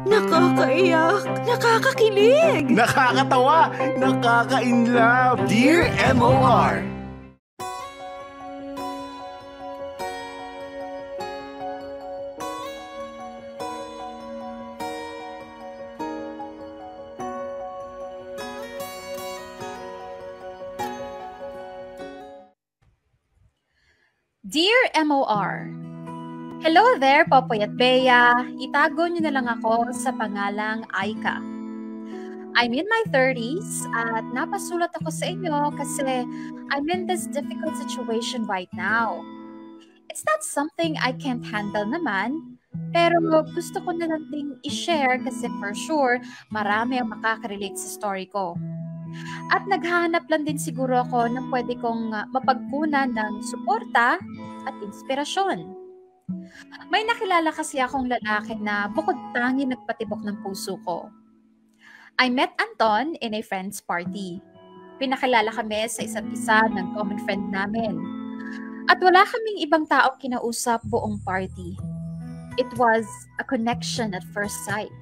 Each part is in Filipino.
Nakakaiyak, nakakakilig, Nakakatawa, nakaka-inlove. Dear MOR. Dear MOR, Hello there, Popoy at Bea. Itago niyo na lang ako sa pangalang Aika. I'm in my 30s at napasulat ako sa inyo kasi I'm in this difficult situation right now. It's not something I can't handle naman, pero gusto ko na lang ding i-share kasi for sure marami ang makaka-relate sa story ko. At naghahanap lang din siguro ako ng pwede kong uh, mapagkunan ng suporta at inspirasyon. May nakilala kasi akong lalaki na bukod tangi nagpatibok ng puso ko. I met Anton in a friend's party. Pinakilala kami sa isa't isa ng common friend namin. At wala kaming ibang tao kinausap buong party. It was a connection at first sight.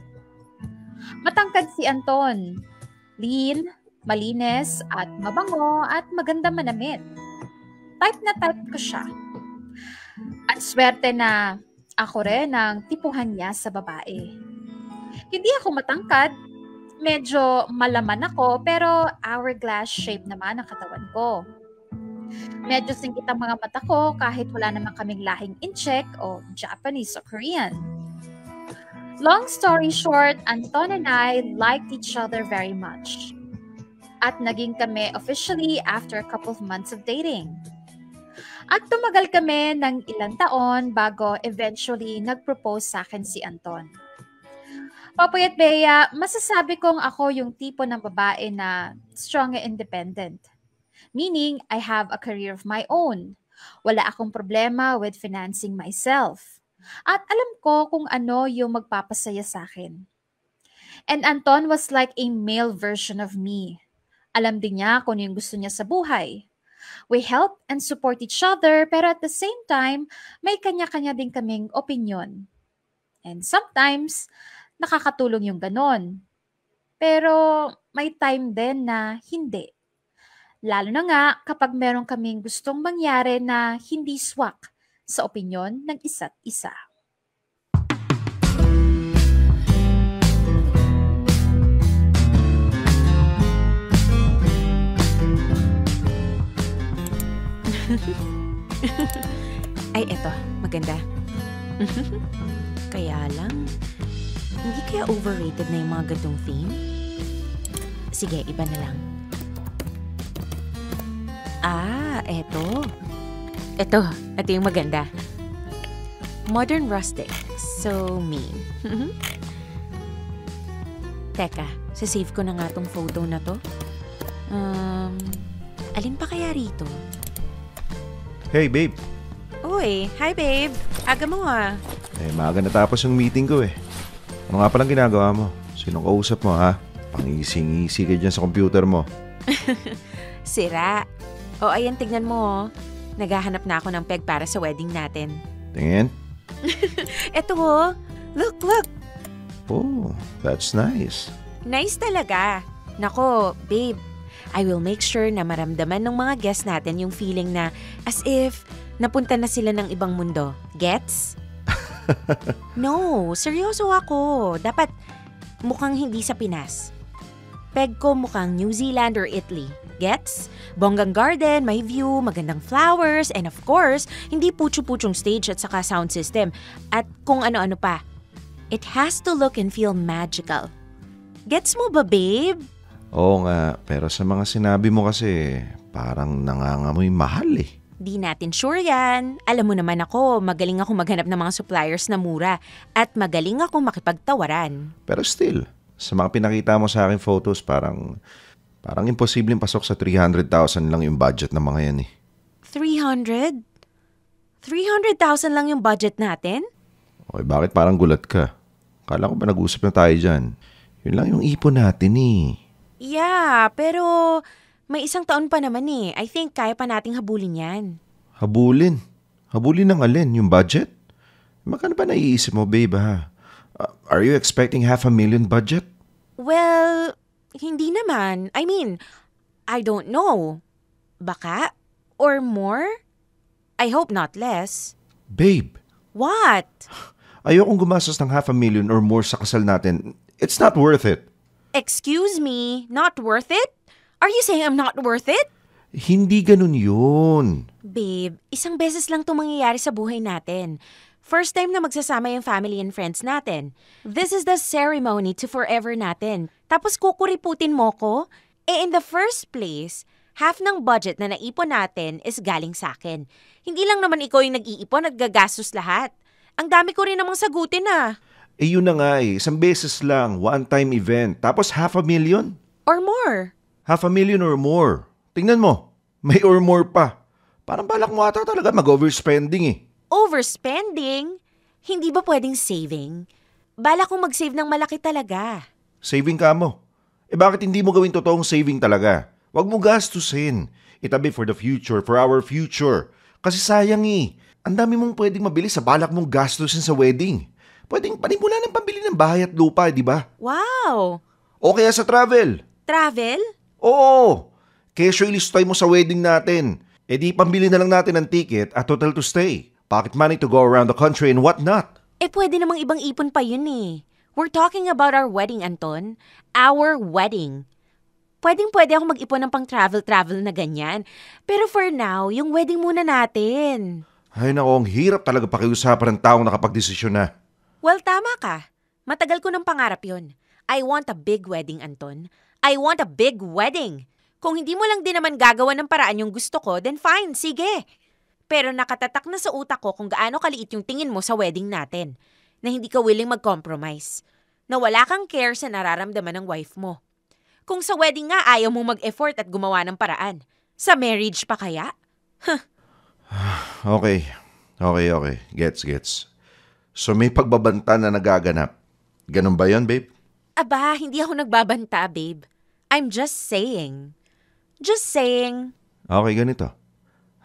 Matangkad si Anton. Lean, malinis, at mabango, at maganda manamit. Type na type ko siya. At swerte na ako rin ang tipuhan niya sa babae. Hindi ako matangkad. Medyo malaman ako, pero hourglass shape naman ang katawan ko. Medyo singkit ang mga mata ko kahit wala naman kaming lahing incheck o Japanese o Korean. Long story short, Anton and I liked each other very much. At naging kami officially after a couple of months of dating. At tumagal kami ng ilang taon bago eventually nag-propose sa akin si Anton. Papoy at Bea, masasabi kong ako yung tipo ng babae na strong and independent. Meaning, I have a career of my own. Wala akong problema with financing myself. At alam ko kung ano yung magpapasaya sa akin. And Anton was like a male version of me. Alam din niya kung ano yung gusto niya sa buhay. We help and support each other, pero at the same time, may kanya-kanya din kaming opinion. And sometimes, nakakatulong yung ganon. Pero may time din na hindi. Lalo na nga kapag meron kaming gustong mangyari na hindi swak sa opinyon ng isa't isa. Ay, eto. Maganda. kaya lang, hindi kaya overrated na yung mga gatong theme? Sige, iba na lang. Ah, eto. Eto, ito yung maganda. Modern rustic. So mean. Teka, sasave ko na nga tong photo na to. Um, alin pa kaya rito? Hey, babe. Uy, hi babe. Aga mo ah. Eh, maaga natapos yung meeting ko eh. Ano nga palang ginagawa mo? Sinong kausap mo, ha? Pangising-isi ka dyan sa computer mo. Sira. O ayan, tignan mo oh. Naghahanap na ako ng peg para sa wedding natin. Tingin? Eto oh. Look, look. Oh, that's nice. Nice talaga. Nako, babe. I will make sure na maramdaman ng mga guests natin yung feeling na as if napunta na sila ng ibang mundo. Gets? no, seryoso ako. Dapat mukhang hindi sa Pinas. Peg ko mukhang New Zealand or Italy. Gets? Bonggang garden, may view, magandang flowers, and of course, hindi putyo-putyong stage at saka sound system. At kung ano-ano pa. It has to look and feel magical. Gets mo ba, babe? Oo nga, pero sa mga sinabi mo kasi, parang nangangamoy mahal eh. Di natin sure yan. Alam mo naman ako, magaling ako maghanap ng mga suppliers na mura at magaling ako makipagtawaran. Pero still, sa mga pinakita mo sa akin photos, parang, parang imposibleng pasok sa 300,000 lang yung budget ng mga yan eh. 300? 300,000 lang yung budget natin? Okay, bakit parang gulat ka? Kala ko ba nag-usap na tayo dyan? Yun lang yung ipon natin eh. Yeah, pero may isang taon pa naman eh. I think kaya pa nating habulin yan. Habulin? Habulin ng alin? Yung budget? Magkano ba naiisip mo, babe ha? Uh, are you expecting half a million budget? Well, hindi naman. I mean, I don't know. Baka? Or more? I hope not less. Babe, What? ayokong gumastos ng half a million or more sa kasal natin. It's not worth it. Excuse me, not worth it? Are you saying I'm not worth it? Hindi ganun yun. Babe, isang beses lang itong mangyayari sa buhay natin. First time na magsasama yung family and friends natin. This is the ceremony to forever natin. Tapos kukuriputin mo ko? Eh in the first place, half ng budget na naipon natin is galing sa akin. Hindi lang naman ikaw yung nag-iipon at gagastos lahat. Ang dami ko rin namang sagutin ah. Eh yun na nga eh, isang beses lang, one-time event. Tapos half a million? Or more. Half a million or more. Tingnan mo, may or more pa. Parang balak mo ata talaga mag-overspending eh. Overspending? Hindi ba pwedeng saving? Bala kong mag-save ng malaki talaga. Saving ka mo. Eh bakit hindi mo gawin totoong saving talaga? Huwag mo gastusin. Itabi for the future, for our future. Kasi sayang eh. Ang dami mong pwedeng mabili sa balak mong gastusin sa wedding. Pwedeng panimula ng pambili ng bahay at lupa, di ba? Wow! O kaya sa travel. Travel? Oo! Kesyo ilistay mo sa wedding natin. E di pambili na lang natin ng ticket at hotel to stay. Pocket money to go around the country and what not. Eh pwede namang ibang ipon pa yun eh. We're talking about our wedding, Anton. Our wedding. Pwedeng pwede ako mag-ipon ng pang travel-travel na ganyan. Pero for now, yung wedding muna natin. Ay nako, ang hirap talaga pakiusapan ng taong nakapagdesisyon na. Well, tama ka. Matagal ko ng pangarap yun. I want a big wedding, Anton. I want a big wedding. Kung hindi mo lang din naman gagawa ng paraan yung gusto ko, then fine, sige. Pero nakatatak na sa utak ko kung gaano kaliit yung tingin mo sa wedding natin. Na hindi ka willing mag-compromise. Na wala kang care sa nararamdaman ng wife mo. Kung sa wedding nga ayaw mo mag-effort at gumawa ng paraan. Sa marriage pa kaya? Okay. Okay, okay. Gets, gets. So may pagbabanta na nagaganap. Ganun ba yan, babe? Aba, hindi ako nagbabanta, babe. I'm just saying. Just saying. Okay, ganito.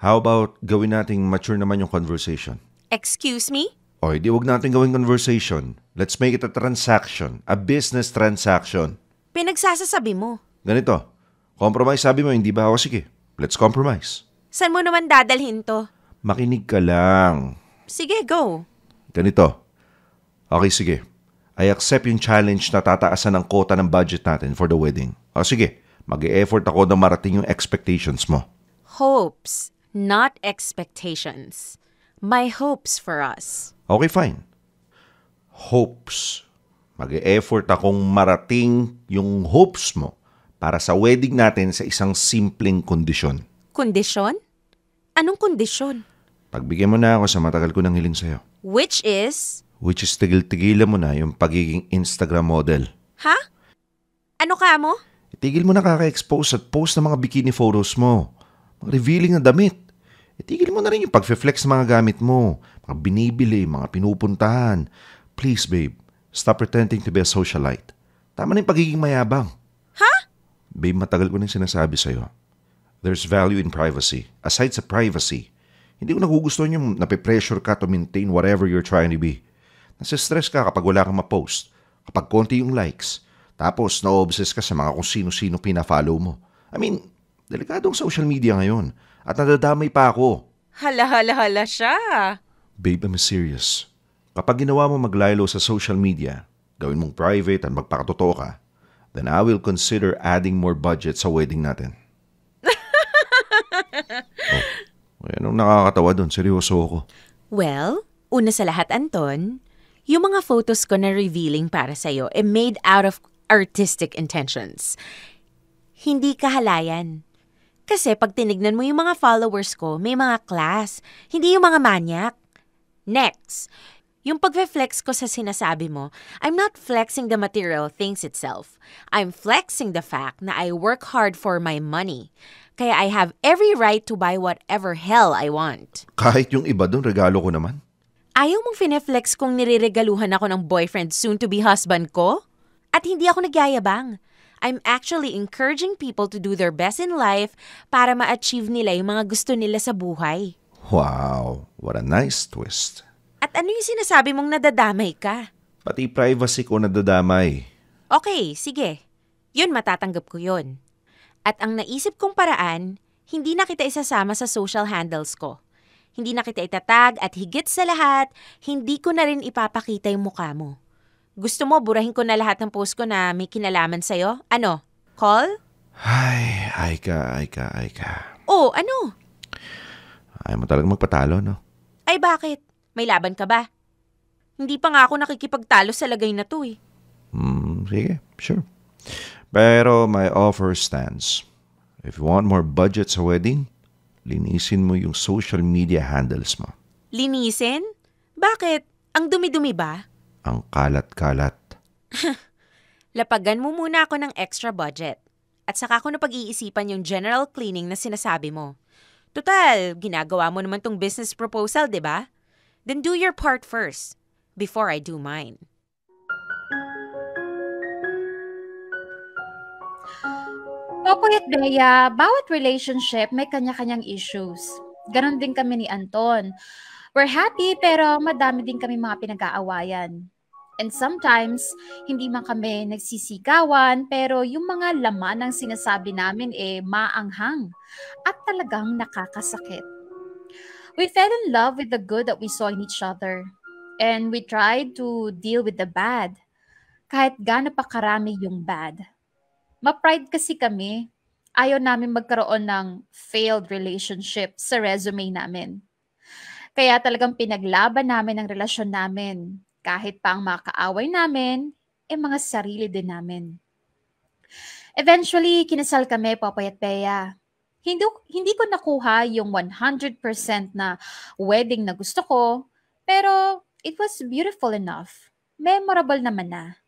How about gawin nating mature naman yung conversation? Excuse me? O, di wag natin gawin conversation. Let's make it a transaction. A business transaction. Pinagsasasabi mo. Ganito. Compromise sabi mo, hindi ba ako? Sige, let's compromise. Saan mo naman dadalhin to? Makinig ka lang. Sige, go. Ganito. Okay, sige. I accept yung challenge na tataasan ng quota ng budget natin for the wedding. O sige, mag-e-effort ako na marating yung expectations mo. Hopes, not expectations. My hopes for us. Okay, fine. Hopes. Mag-e-effort akong marating yung hopes mo para sa wedding natin sa isang simpleng kondisyon. Kondisyon? Anong kondisyon? Pagbigyan mo na ako sa matagal ko nang hiling sa'yo. Which is... Which is tigil-tigilan mo na yung pagiging Instagram model. Ha? Ano ka mo? Itigil mo na kaka-expose at post ng mga bikini photos mo. Mga revealing na damit. Itigil mo na rin yung pag-flex ng mga gamit mo. Mga binibili, mga pinupuntahan. Please, babe. Stop pretending to be a socialite. Tama na yung pagiging mayabang. Ha? Babe, matagal ko nang sinasabi sa'yo. There's value in privacy. Aside sa privacy, hindi ko nagugustuhan yung nape-pressure ka to maintain whatever you're trying to be. Nasa-stress ka kapag wala kang ma-post. Kapag konti yung likes. Tapos na-obsess ka sa mga kung sino-sino pina-follow mo. I mean, delikadong social media ngayon. At nadadamay pa ako. Hala, hala, hala siya. Babe, I'm serious. Kapag ginawa mo maglaylo sa social media, gawin mong private at magpakatotoo ka, then I will consider adding more budget sa wedding natin. oh, anong nakakatawa doon? Seryoso ako. Well, una sa lahat, Anton, yung mga photos ko na revealing para sa'yo eh made out of artistic intentions. Hindi kahalayan. Kasi pag tinignan mo yung mga followers ko, may mga class, hindi yung mga manyak. Next, yung pag-flex ko sa sinasabi mo, I'm not flexing the material things itself. I'm flexing the fact na I work hard for my money. Kaya I have every right to buy whatever hell I want. Kahit yung iba doon, regalo ko naman. Ayaw mong fineflex kung nireregaluhan ako ng boyfriend soon-to-be husband ko? At hindi ako nagyayabang. I'm actually encouraging people to do their best in life para ma-achieve nila yung mga gusto nila sa buhay. Wow, what a nice twist. At ano yung sinasabi mong nadadamay ka? Pati privacy ko nadadamay. Okay, sige. Yun matatanggap ko yun. At ang naisip kong paraan, hindi na kita isasama sa social handles ko. Hindi na kita itatag at higit sa lahat, hindi ko na rin ipapakita yung mukha mo. Gusto mo, burahin ko na lahat ng post ko na may kinalaman sa'yo? Ano? Call? Ay, Aika, Aika, Aika. Oh, ano? Ayaw mo talaga magpatalo, no? Ay bakit? May laban ka ba? Hindi pa nga ako nakikipagtalo sa lagay na to eh. Hmm, sige, sure. Pero my offer stands. If you want more budget sa wedding, linisin mo yung social media handles mo. Linisin? Bakit? Ang dumi-dumi ba? Ang kalat-kalat. Lapagan mo muna ako ng extra budget. At saka ko na pag-iisipan yung general cleaning na sinasabi mo. Total, ginagawa mo naman tong business proposal, di ba? Then do your part first, before I do mine. Popoy at Bea, bawat relationship may kanya-kanyang issues. Ganon din kami ni Anton. We're happy pero madami din kami mga pinag-aawayan. And sometimes, hindi man kami nagsisigawan pero yung mga laman ng sinasabi namin eh maanghang at talagang nakakasakit. We fell in love with the good that we saw in each other and we tried to deal with the bad kahit gaano pa karami yung bad. Ma-pride kasi kami. Ayaw namin magkaroon ng failed relationship sa resume namin. Kaya talagang pinaglaban namin ang relasyon namin. Kahit pa ang mga kaaway namin, eh mga sarili din namin. Eventually, kinasal kami, Popoy at Bea. Hindi, hindi ko nakuha yung 100% na wedding na gusto ko, pero it was beautiful enough. Memorable naman na.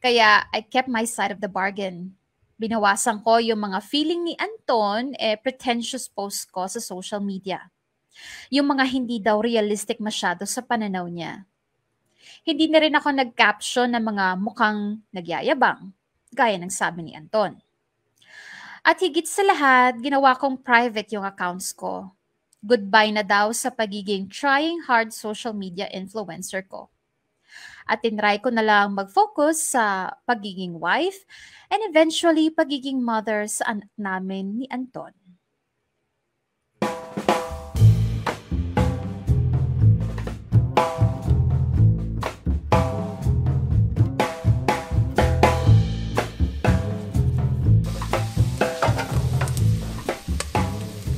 Kaya I kept my side of the bargain. Binawasan ko yung mga feeling ni Anton eh pretentious post ko sa social media. Yung mga hindi daw realistic masyado sa pananaw niya. Hindi na rin ako nag-caption ng mga mukhang nagyayabang, gaya ng sabi ni Anton. At higit sa lahat, ginawa kong private yung accounts ko. Goodbye na daw sa pagiging trying hard social media influencer ko. At tinry ko na lang mag-focus sa pagiging wife and eventually pagiging mother sa anak namin ni Anton.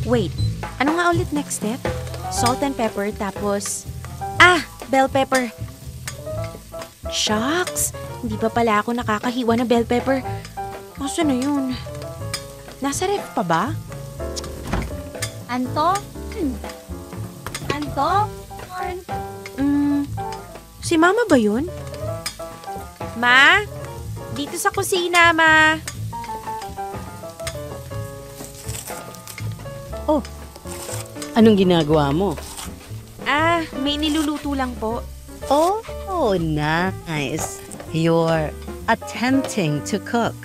Wait, ano nga ulit next step? Salt and pepper, tapos... Ah! Bell pepper. Shucks! Hindi pa pala ako nakakahiwa ng bell pepper. Asa na yun? Nasa ref pa ba? Anto? Anto? Mm, si mama ba yun? Ma? Dito sa kusina, ma. Anong ginagawa mo? Ah, may niluluto lang po. Oh, nice. You're attempting to cook.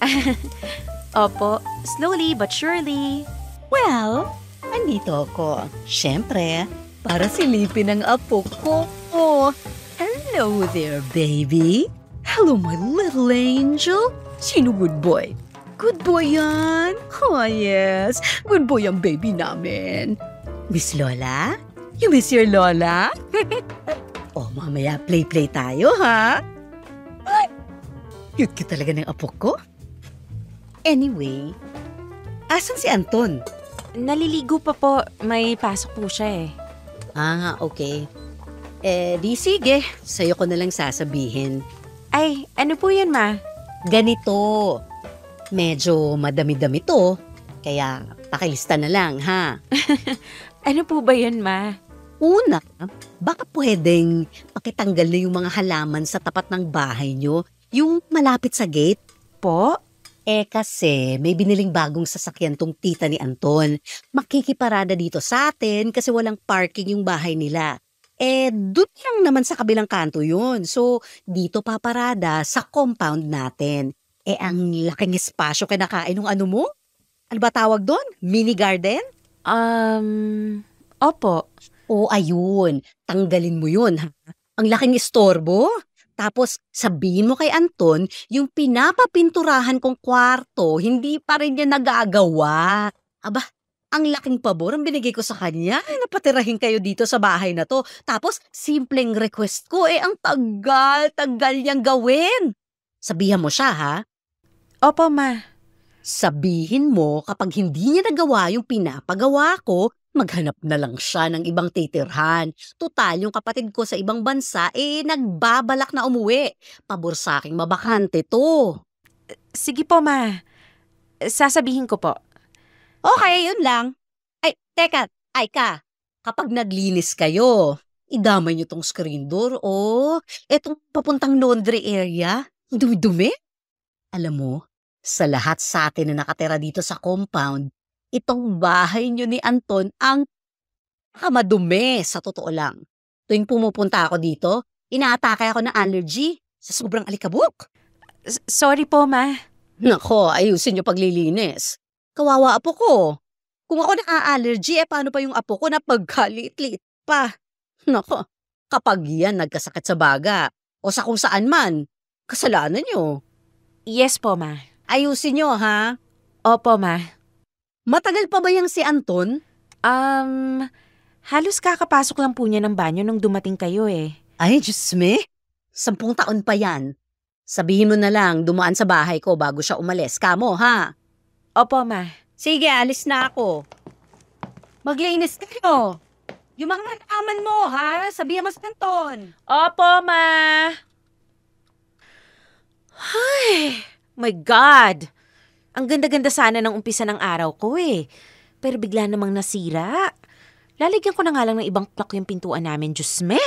Opo, slowly but surely. Well, andito ako. Siyempre, para silipin ang apo ko. Oh, hello there, baby. Hello, my little angel. Sino good boy? Good boy yan. Oh, yes. Good boy ang baby namin. Miss Lola? You miss your Lola? mamaya play-play tayo, ha? Ay, cute ka talaga ng apo ko. Anyway, asan si Anton? Naliligo pa po. May pasok po siya eh. Ah, okay. Eh, di sige. Sa'yo ko na lang sasabihin. Ay, ano po yun, ma? Ganito. Medyo madami-dami to. Kaya pakilista na lang, ha? Ano po ba yun, ma? Una, baka pwedeng pakitanggal na yung mga halaman sa tapat ng bahay nyo. Yung malapit sa gate. Po? Eh kasi may biniling bagong sasakyan tong tita ni Anton. Makikiparada dito sa atin kasi walang parking yung bahay nila. Eh, doon lang naman sa kabilang kanto yun. So, dito paparada sa compound natin. Eh, ang laking espasyo kinakain ng ano mo? Ano ba tawag doon? Mini garden? Um, opo. O ayun, tanggalin mo yun ha. Ang laking istorbo. Tapos sabihin mo kay Anton, yung pinapapinturahan kong kwarto, hindi pa rin niya nagagawa. Aba, ang laking pabor ang binigay ko sa kanya. Napatirahin kayo dito sa bahay na to. Tapos, simpleng request ko, eh, ang tagal-tagal niyang gawin. Sabihan mo siya, ha? Opo, ma. Sabihin mo kapag hindi niya nagawa yung pinapagawa ko, maghanap na lang siya ng ibang titirhan. Tutal, yung kapatid ko sa ibang bansa, eh, nagbabalak na umuwi. Pabor sa aking mabakante to. Sige po, ma. Sasabihin ko po. Okay, yun lang. Ay, teka, ay ka. Kapag naglinis kayo, idamay niyo tong screen door o etong papuntang laundry area. Dumi-dumi. Alam mo, sa lahat sa atin na nakatira dito sa compound, itong bahay niyo ni Anton ang kamadumi sa totoo lang. Tuwing pumupunta ako dito, inaatake ako ng allergy sa sobrang alikabok. S- sorry po, ma. Nako, ayusin niyo paglilinis. Kawawa apo ko. Kung ako na-allergy, eh paano pa yung apo ko na pagkalit-lit pa? Nako, kapag yan nagkasakit sa baga o sa kung saan man, kasalanan niyo. Yes po, ma. Ayusin niyo, ha? Opo, ma. Matagal pa ba yung si Anton? Um, halos kakapasok lang po niya ng banyo nung dumating kayo eh. Ay, Diyos me. Sampung taon pa yan. Sabihin mo na lang, dumaan sa bahay ko bago siya umalis. Kamo, ha? Opo, ma. Sige, alis na ako. Maglinis kayo. Yung mga nakaman mo, ha? Sabihan mo sa Anton. Opo, ma. Ay, my God. Ang ganda-ganda sana ng umpisa ng araw ko eh. Pero bigla namang nasira. Lalagyan ko na nga lang ng ibang clock yung pintuan namin, Diyos me.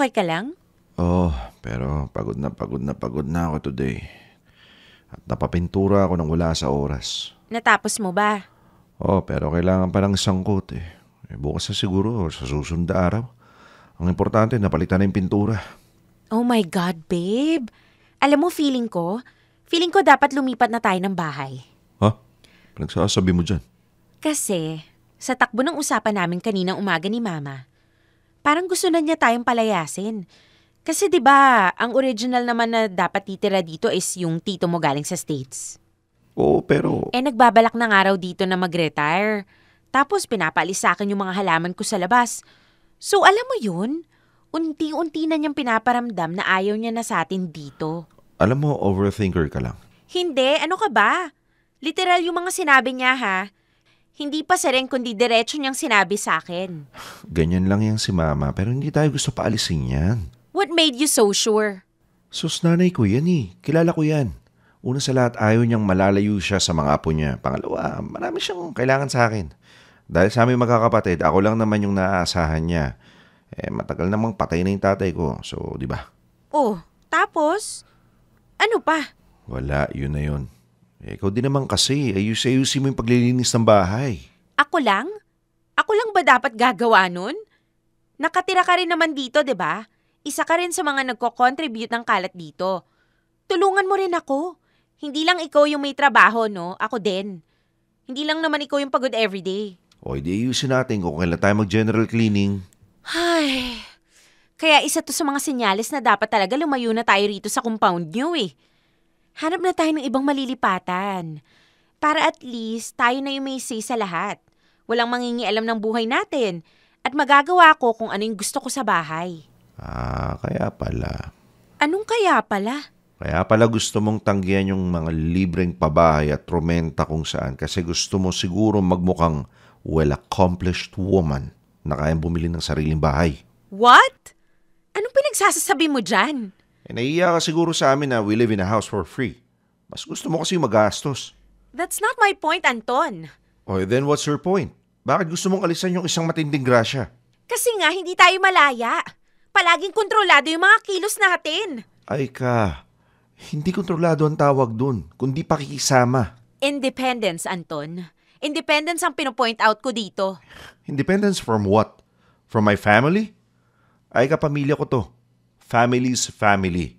Okay ka lang? Oh, pero pagod na pagod na pagod na ako today. At napapintura ako ng wala sa oras. Natapos mo ba? Oh, pero kailangan pa ng isang coat eh. eh bukas na siguro sa susunod na araw. Ang importante, napalitan na yung pintura. Oh my God, babe. Alam mo, feeling ko, feeling ko dapat lumipat na tayo ng bahay. Ha? Pinagsasabi mo dyan? Kasi, sa takbo ng usapan namin kaninang umaga ni Mama, parang gusto na niya tayong palayasin. Kasi 'di ba, ang original naman na dapat titira dito is yung tito mo galing sa States. Oo, pero... Eh nagbabalak ng araw dito na mag-retire. Tapos pinapaalis sa akin yung mga halaman ko sa labas. So alam mo yun, unti-unti na niyang pinaparamdam na ayaw niya na sa atin dito. Alam mo, overthinker ka lang. Hindi, ano ka ba? Literal yung mga sinabi niya ha. Hindi pa sa rin kundi diretso niyang sinabi sa akin. Ganyan lang yan si mama, pero hindi tayo gusto paalisin yan. What made you so sure? Sus, nanay ko yan eh. Kilala ko yan. Una sa lahat, ayaw niyang malalayo siya sa mga apo niya. Pangalawa, marami siyang kailangan sa akin. Dahil sa aming magkakapatid, ako lang naman yung naaasahan niya. Eh, matagal namang patay na yung tatay ko. So, di ba? Oh, tapos? Ano pa? Wala, yun na yun. Eh, ikaw din naman kasi, ayus-ayusin mo yung paglilinis ng bahay. Ako lang? Ako lang ba dapat gagawa nun? Nakatira ka rin naman dito, 'di ba? Isa ka rin sa mga nagko-contribute ng kalat dito. Tulungan mo rin ako. Hindi lang ikaw yung may trabaho, no? Ako din. Hindi lang naman ikaw yung pagod everyday. O, hindi ayusin natin kung kailan tayo mag-general cleaning. Ay, kaya isa to sa mga senyales na dapat talaga lumayo na tayo rito sa compound nyo eh. Hanap na tayo ng ibang malilipatan. Para at least tayo na yung may say sa lahat. Walang mangingialam ng buhay natin. At magagawa ko kung ano yung gusto ko sa bahay. Ah, kaya pala. Anong kaya pala? Kaya pala gusto mong tanggihan yung mga libreng pabahay at tromenta kung saan kasi gusto mo siguro magmukhang well-accomplished woman na kayang bumili ng sariling bahay. What? Anong pinagsasasabi mo dyan? Eh, naiiya ka siguro sa amin na we live in a house for free. Mas gusto mo kasi magastos. That's not my point, Anton. O then what's your point? Bakit gusto mong alisan yung isang matinding grasya? Kasi nga, hindi tayo malaya. Palaging kontrolado yung mga kilos natin. Ay ka, hindi kontrolado ang tawag dun, kundi pakikisama. Independence, Anton. Independence ang pinopoint out ko dito. Independence from what? From my family? Ay kapamilya ko to. Family's family.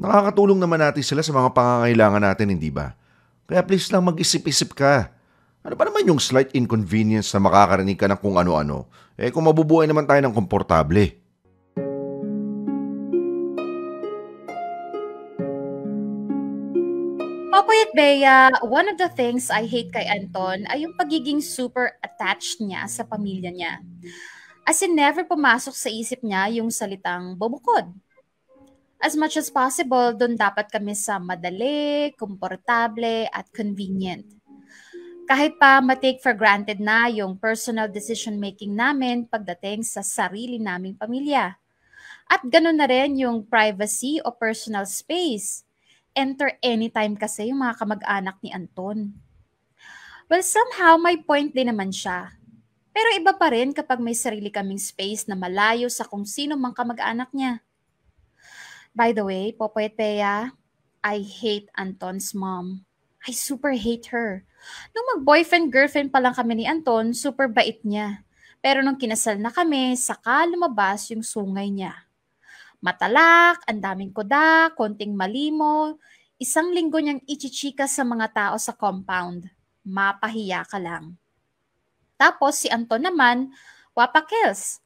Nakakatulong naman natin sila sa mga pangangailangan natin, hindi ba? Kaya please lang mag-isip-isip ka. Ano ba naman yung slight inconvenience na makakarinig ka ng kung ano-ano? Eh kung mabubuhay naman tayo ng komportable. Popoy at Bea, one of the things I hate kay Anton ay yung pagiging super attached niya sa pamilya niya. As in, never pumasok sa isip niya yung salitang bumukod. As much as possible, doon dapat kami sa madali, komportable, at convenient. Kahit pa matake for granted na yung personal decision making namin pagdating sa sarili naming pamilya. At ganun na rin yung privacy o personal space enter anytime kasi yung mga kamag-anak ni Anton. Well, somehow may point din naman siya. Pero iba pa rin kapag may sarili kaming space na malayo sa kung sino mang kamag-anak niya. By the way, Popoy at I hate Anton's mom. I super hate her. Nung mag-boyfriend-girlfriend pa lang kami ni Anton, super bait niya. Pero nung kinasal na kami, saka lumabas yung sungay niya. Matalak, ang daming kuda, konting malimo, isang linggo niyang ichichika sa mga tao sa compound. Mapahiya ka lang. Tapos si Anton naman, wapakils.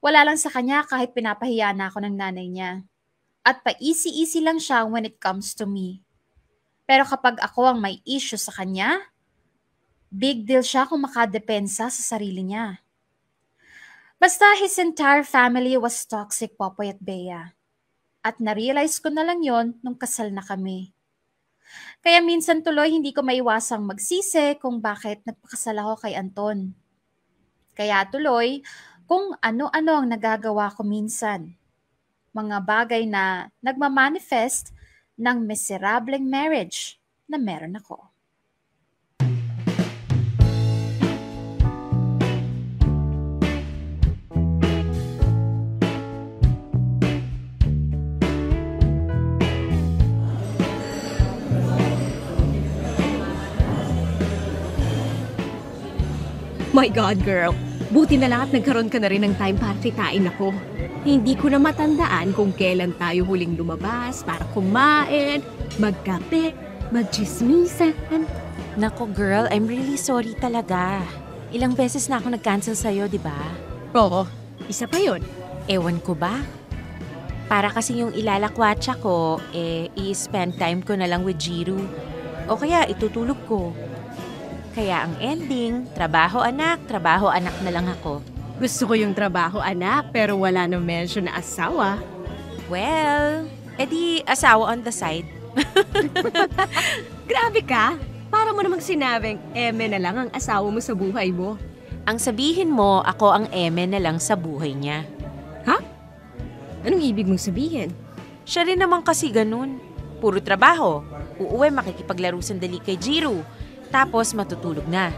Wala lang sa kanya kahit pinapahiya na ako ng nanay niya. At pa-easy-easy lang siya when it comes to me. Pero kapag ako ang may issue sa kanya, big deal siya kung makadepensa sa sarili niya. Basta his entire family was toxic, Popoy at Bea. At na-realize ko na lang yon nung kasal na kami. Kaya minsan tuloy hindi ko maiwasang magsisi kung bakit nagpakasal ako kay Anton. Kaya tuloy, kung ano-ano ang nagagawa ko minsan. Mga bagay na nagmamanifest ng miserableng marriage na meron ako. My God, girl. Buti na lang at nagkaroon ka na rin ng time para kitain ako. Hindi ko na matandaan kung kailan tayo huling lumabas para kumain, magkape, magchismisan. Nako girl, I'm really sorry talaga. Ilang beses na ako nag-cancel sa'yo, di ba? Oo, isa pa yun. Ewan ko ba? Para kasi yung ilalakwatsa ko, eh, i-spend time ko na lang with Jiru. O kaya itutulog ko. Kaya ang ending, trabaho anak, trabaho anak na lang ako. Gusto ko yung trabaho, anak, pero wala na mention na asawa. Well, edi asawa on the side. Grabe ka! Para mo namang sinabing, eme na lang ang asawa mo sa buhay mo. Ang sabihin mo, ako ang eme na lang sa buhay niya. Anong ibig mong sabihin? Siya rin naman kasi ganun. Puro trabaho. Uuwi makikipaglaro sandali kay Jiro. Tapos matutulog na.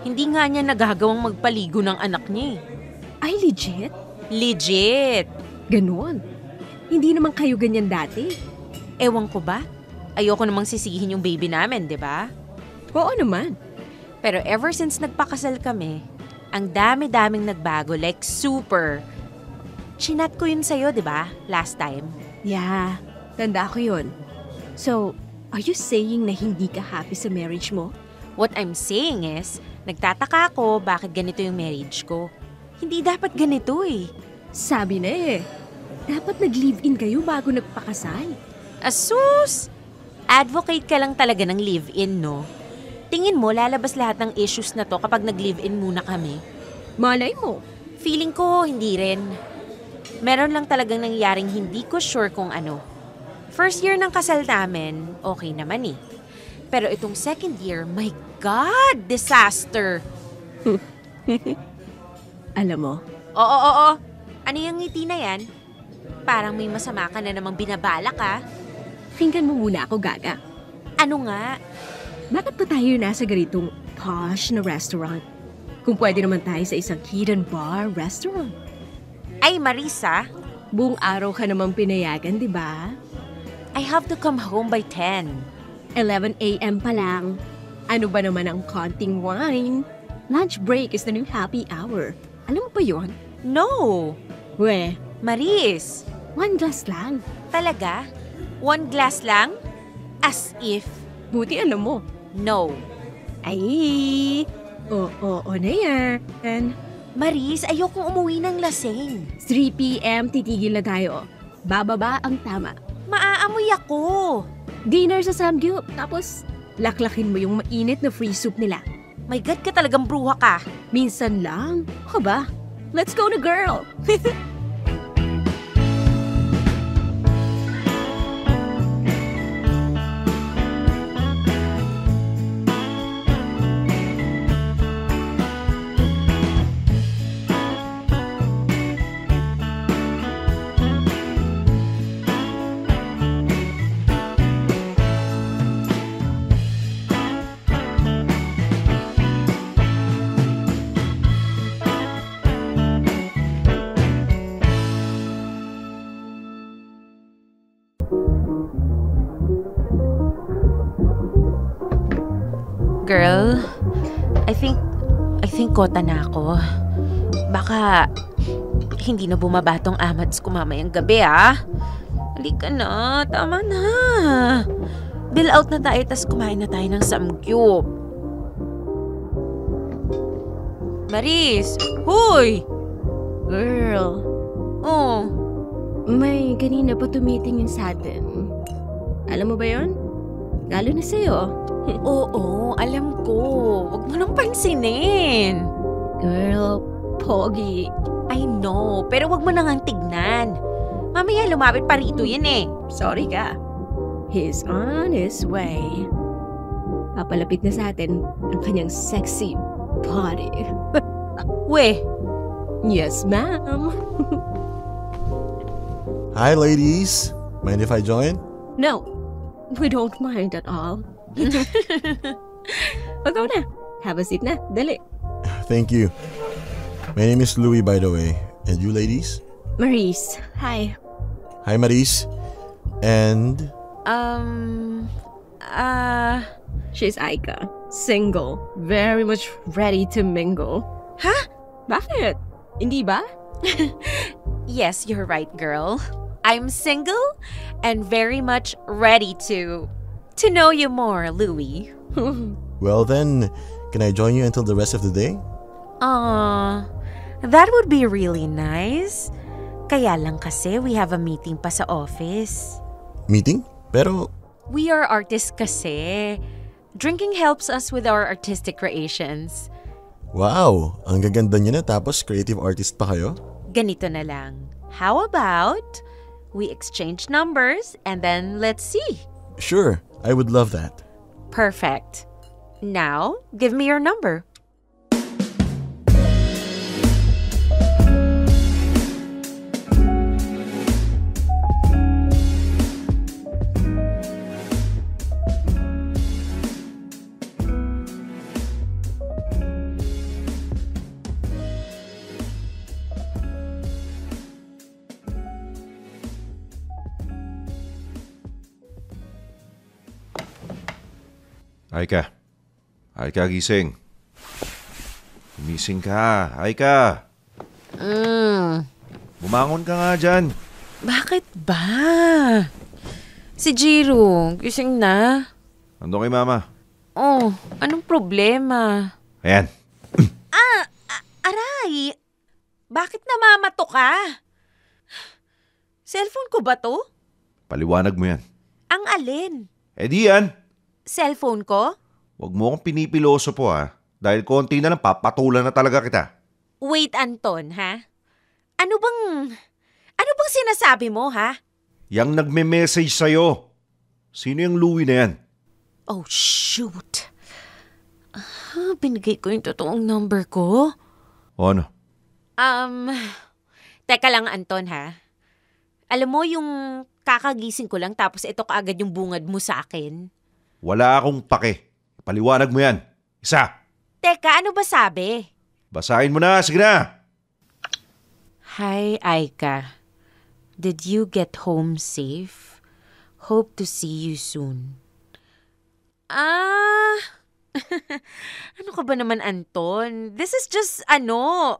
Hindi nga niya nagagawang magpaligo ng anak niya eh. Ay, legit? Legit! Ganon. Hindi naman kayo ganyan dati. Ewan ko ba? Ayoko namang sisihin yung baby namin, di ba? Oo naman. Pero ever since nagpakasal kami, ang dami-daming nagbago, like super. Chinat ko yun sa'yo, di ba? Last time. Yeah, tanda ko yun. So, are you saying na hindi ka happy sa marriage mo? What I'm saying is, nagtataka ako bakit ganito yung marriage ko. Hindi dapat ganito eh. Sabi na eh. Dapat nag-live-in kayo bago nagpakasal. Asus! Advocate ka lang talaga ng live-in, no? Tingin mo, lalabas lahat ng issues na to kapag nag-live-in muna kami? Malay mo. Feeling ko, hindi rin. Meron lang talagang nangyaring hindi ko sure kung ano. First year ng kasal namin, okay naman eh. Pero itong second year, my God, disaster! Alam mo, Oo, oo, oo. Ano yung ngiti na yan? Parang may masama ka na namang binabala ka. tingnan mo muna ako, Gaga. Ano nga? Bakit pa tayo nasa ganitong posh na restaurant? Kung pwede naman tayo sa isang hidden bar restaurant. Ay, Marisa, Buong araw ka namang pinayagan, di ba? I have to come home by 10. 11 a.m. pa lang. Ano ba naman ang konting wine? Lunch break is the new happy hour. Alam mo ba yun? No! We, Maris, one glass lang. talaga? One glass lang? As if, Buti alam mo. no. Ay, oo, oo na yan. Maris, ayokong umuwi ng lasing. 3 p.m. titigil na tayo. Bababa ang tama. Maaamoy ako. Dinner sa Samgyup. Tapos, laklakin mo yung mainit na free soup nila. My God ka talagang bruha ka. Minsan lang. Ako ba? Let's go na girl! Girl, I think kota na ako. Baka, hindi na bumaba tong amats ko mamayang gabi, ah. Halika na, tama na. Bill out na tayo, tas kumain na tayo ng samgyup. Maris! Huy! Girl, Oh, may kanina pa tumitingin sa atin. Alam mo ba yon? Lalo na sa'yo. Oo, alam ko. Huwag mo nang pansinin. Girl, pogi. I know, pero wag mo nang tignan. Mamaya lumapit pa rito yan eh. Sorry ka. He's on his way. Papalapit na sa atin ang kanyang sexy body. We, Yes, ma'am. Hi, ladies. Mind if I join? No, we don't mind at all. Ikaw na. Have a seat na. Dali. Thank you. My name is Louis, by the way. And you, ladies? Maurice, hi. Hi, Maris. And um, ah, She's Aika. Single. Very much ready to mingle. Ha? Bakit? Hindi ba? yes, you're right, girl. I'm single and very much ready to to know you more, Louie. well, then, can I join you until the rest of the day? Aw, that would be really nice. Kaya lang kasi we have a meeting pa sa office. Meeting? Pero We are artists kasi. Drinking helps us with our artistic creations. wow, ang gaganda niyo na tapos creative artist pa kayo? Ganito na lang. How about we exchange numbers and then let's see. Sure, I would love that. Perfect. Now, give me your number. Aika. Aika, gising. Gumising ka. Aika. Mm, Bumangon ka nga dyan. bakit ba? Si Jiro, gising na. Nandun kay mama. Oh, anong problema? Ayan. Aray! Bakit namamato ka? Cellphone ko ba to? Paliwanag mo yan. Ang alin? Eh di yan. Cellphone ko? Huwag mo akong pinipiloso po ha. Dahil konti na lang, papatulan na talaga kita. Wait, Anton, ha? Ano bang... Ano bang sinasabi mo, ha? Yang nagme-message sa'yo. Sino yung Louie na yan? Oh, shoot. Ah, binigay ko yung totoong number ko. O ano? Um, teka lang, Anton, ha? Alam mo yung kakagising ko lang tapos ito kaagad yung bungad mo sa akin? Wala akong pake. Paliwanag mo yan. Isa. Teka, ano ba sabi? Basahin mo na. Sige na. Hi, Aika. Did you get home safe? Hope to see you soon. Ah, Ano ka ba naman, Anton? This is just, ano,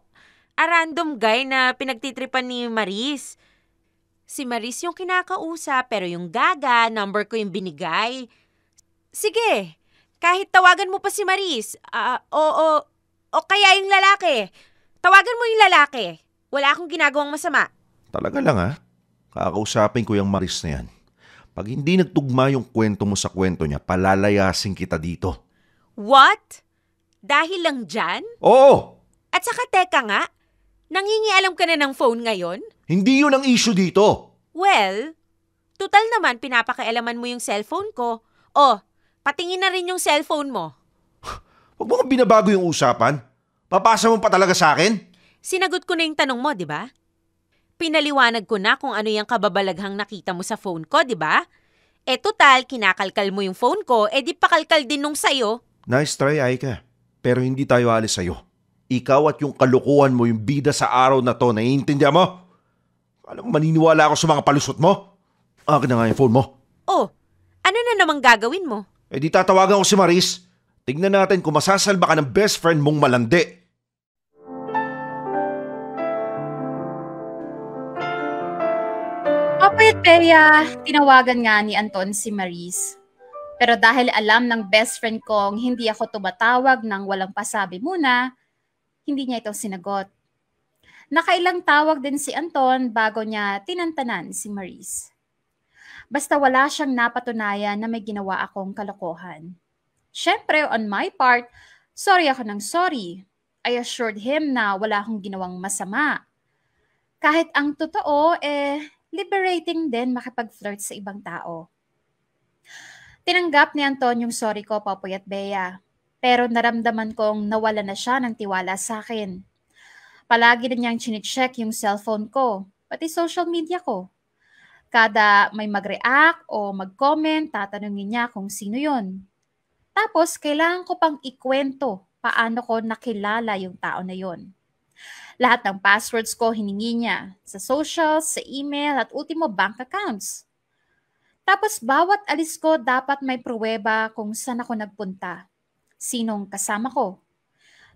a random guy na pinagtitripan ni Maris. Si Maris yung kinakausap, pero yung gaga, number ko yung binigay. Sige, kahit tawagan mo pa si Maris, ah, o, o, o kaya yung lalaki. Tawagan mo yung lalaki. Wala akong ginagawang masama. Talaga lang ha? Kakausapin ko yung Maris na yan. Pag hindi nagtugma yung kwento mo sa kwento niya, palalayasin kita dito. What? Dahil lang dyan? Oo! At saka teka nga, nangingialam ka na ng phone ngayon? Hindi yun ang issue dito! Well, total naman pinapakialaman mo yung cellphone ko. Oh, patingin na rin yung cellphone mo. Huwag mo kang binabago yung usapan. Papasa mo pa talaga sa akin? Sinagot ko na yung tanong mo, di ba? Pinaliwanag ko na kung ano yung kababalaghang nakita mo sa phone ko, di ba? Eh total, kinakalkal mo yung phone ko, eh di pakalkal din nung sayo. Nice try, Aika. Pero hindi tayo alis sa'yo. Ikaw at yung kalukuhan mo yung bida sa araw na to, naiintindihan mo? Alam mo, maniniwala ako sa mga palusot mo? Akin na nga yung phone mo. Oh, ano na namang gagawin mo? Eh di tatawagan ko si Maris. Tignan natin kung masasalba ka ng best friend mong malandi. Kapit Bea, tinawagan nga ni Anton si Maris. Pero dahil alam ng best friend kong hindi ako tumatawag ng walang pasabi muna, hindi niya ito sinagot. Nakailang tawag din si Anton bago niya tinantanan si Maris. Basta wala siyang napatunayan na may ginawa akong kalokohan. Siyempre, on my part, sorry ako ng sorry. I assured him na wala akong ginawang masama. Kahit ang totoo, eh, liberating din makipag-flirt sa ibang tao. Tinanggap ni Anton yung sorry ko, Popoy at Bea. Pero naramdaman kong nawala na siya ng tiwala sa akin. Palagi na niyang chinecheck yung cellphone ko, pati social media ko. Kada may mag-react o mag-comment, tatanungin niya kung sino yon. Tapos, kailangan ko pang ikwento paano ko nakilala yung tao na yon. Lahat ng passwords ko hiningi niya sa socials, sa email, at ultimo bank accounts. Tapos bawat alis ko dapat may pruweba kung saan ako nagpunta. Sinong kasama ko.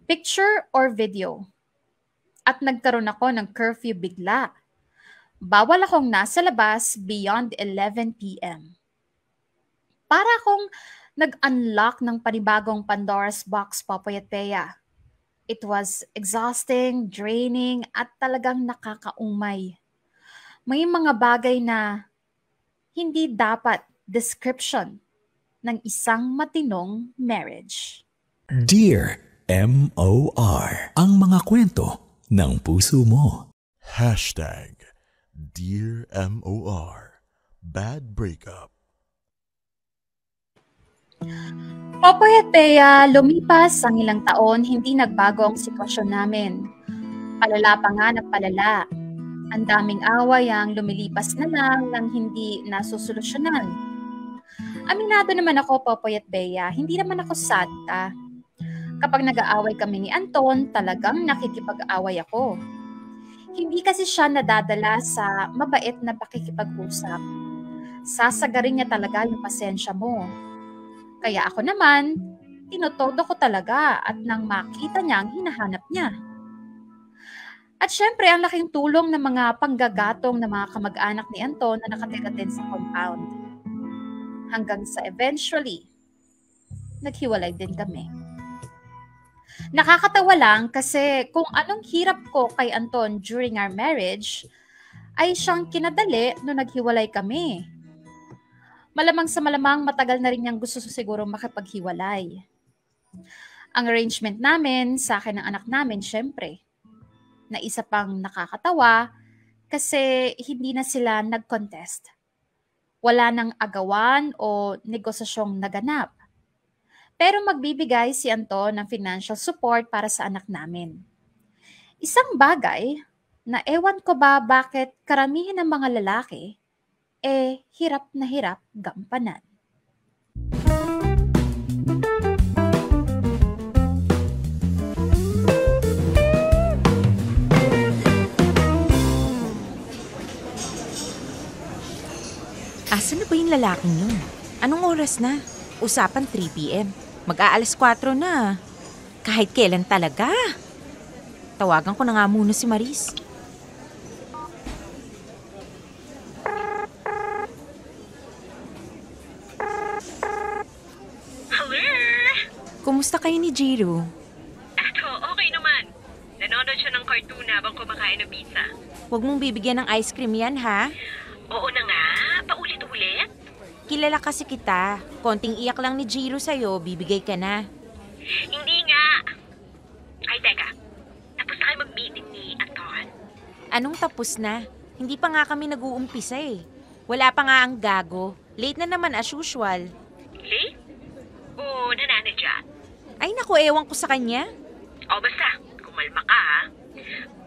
Picture or video. At nagkaroon ako ng curfew bigla. Bawal akong nasa labas beyond 11 p.m. Para akong nag-unlock ng panibagong Pandora's box, Popoy at Bea. It was exhausting, draining, at talagang nakakaumay. May mga bagay na hindi dapat description ng isang matinong marriage. Dear M.O.R. Ang mga kwento ng puso mo. Hashtag Dear M.O.R. Bad Breakup. Popoy at Bea, lumipas ang ilang taon, hindi nagbago ang sitwasyon namin. Palala pa nga ng palala. Ang daming away ang lumilipas na lang nang hindi nasusolusyonan. Aminado naman ako, Popoy at Bea, hindi naman ako santa. Kapag nag-aaway kami ni Anton, talagang nakikipag-away ako. Hindi kasi siya nadadala sa mabait na pakikipag-usap. Sasagarin niya talaga yung pasensya mo. Kaya ako naman, tinutodo ko talaga at nang makita niya ang hinahanap niya. At syempre, ang laking tulong ng mga panggagatong ng mga kamag-anak ni Anton na nakatira din sa compound. Hanggang sa eventually, naghiwalay din kami. Nakakatawa lang kasi kung anong hirap ko kay Anton during our marriage, ay siyang kinadali nung naghiwalay kami. Malamang sa malamang matagal na rin niyang gusto siguro makipaghiwalay. Ang arrangement namin sa akin ng anak namin, syempre, na isa pang nakakatawa kasi hindi na sila nag-contest. Wala nang agawan o negosasyong naganap. Pero magbibigay si Anton ng financial support para sa anak namin. Isang bagay na ewan ko ba bakit karamihan ng mga lalaki eh hirap na hirap gampanan. Asa na ba yung lalaking yun? Anong oras na? Usapan 3pm. Mag-aalas 4 na. Kahit kailan talaga. Tawagan ko na nga muna si Maris. Hello? Kumusta kayo ni Jiro? Eto, okay naman. Nanonood siya ng cartoon habang kumakain ng pizza. Huwag mong bibigyan ng ice cream yan, ha? Oo na nga. Kilala kasi kita. Konting iyak lang ni Jiro sa'yo, bibigay ka na. Hindi nga. Ay, teka. Tapos na kayo mag-meeting ni Anton. Anong tapos na? Hindi pa nga kami nag-uumpisa eh. Wala pa nga ang gago. Late na naman as usual. Late? Oo, nananadya. Ay naku, ewan ko sa kanya. O basta, kumalma ka ha.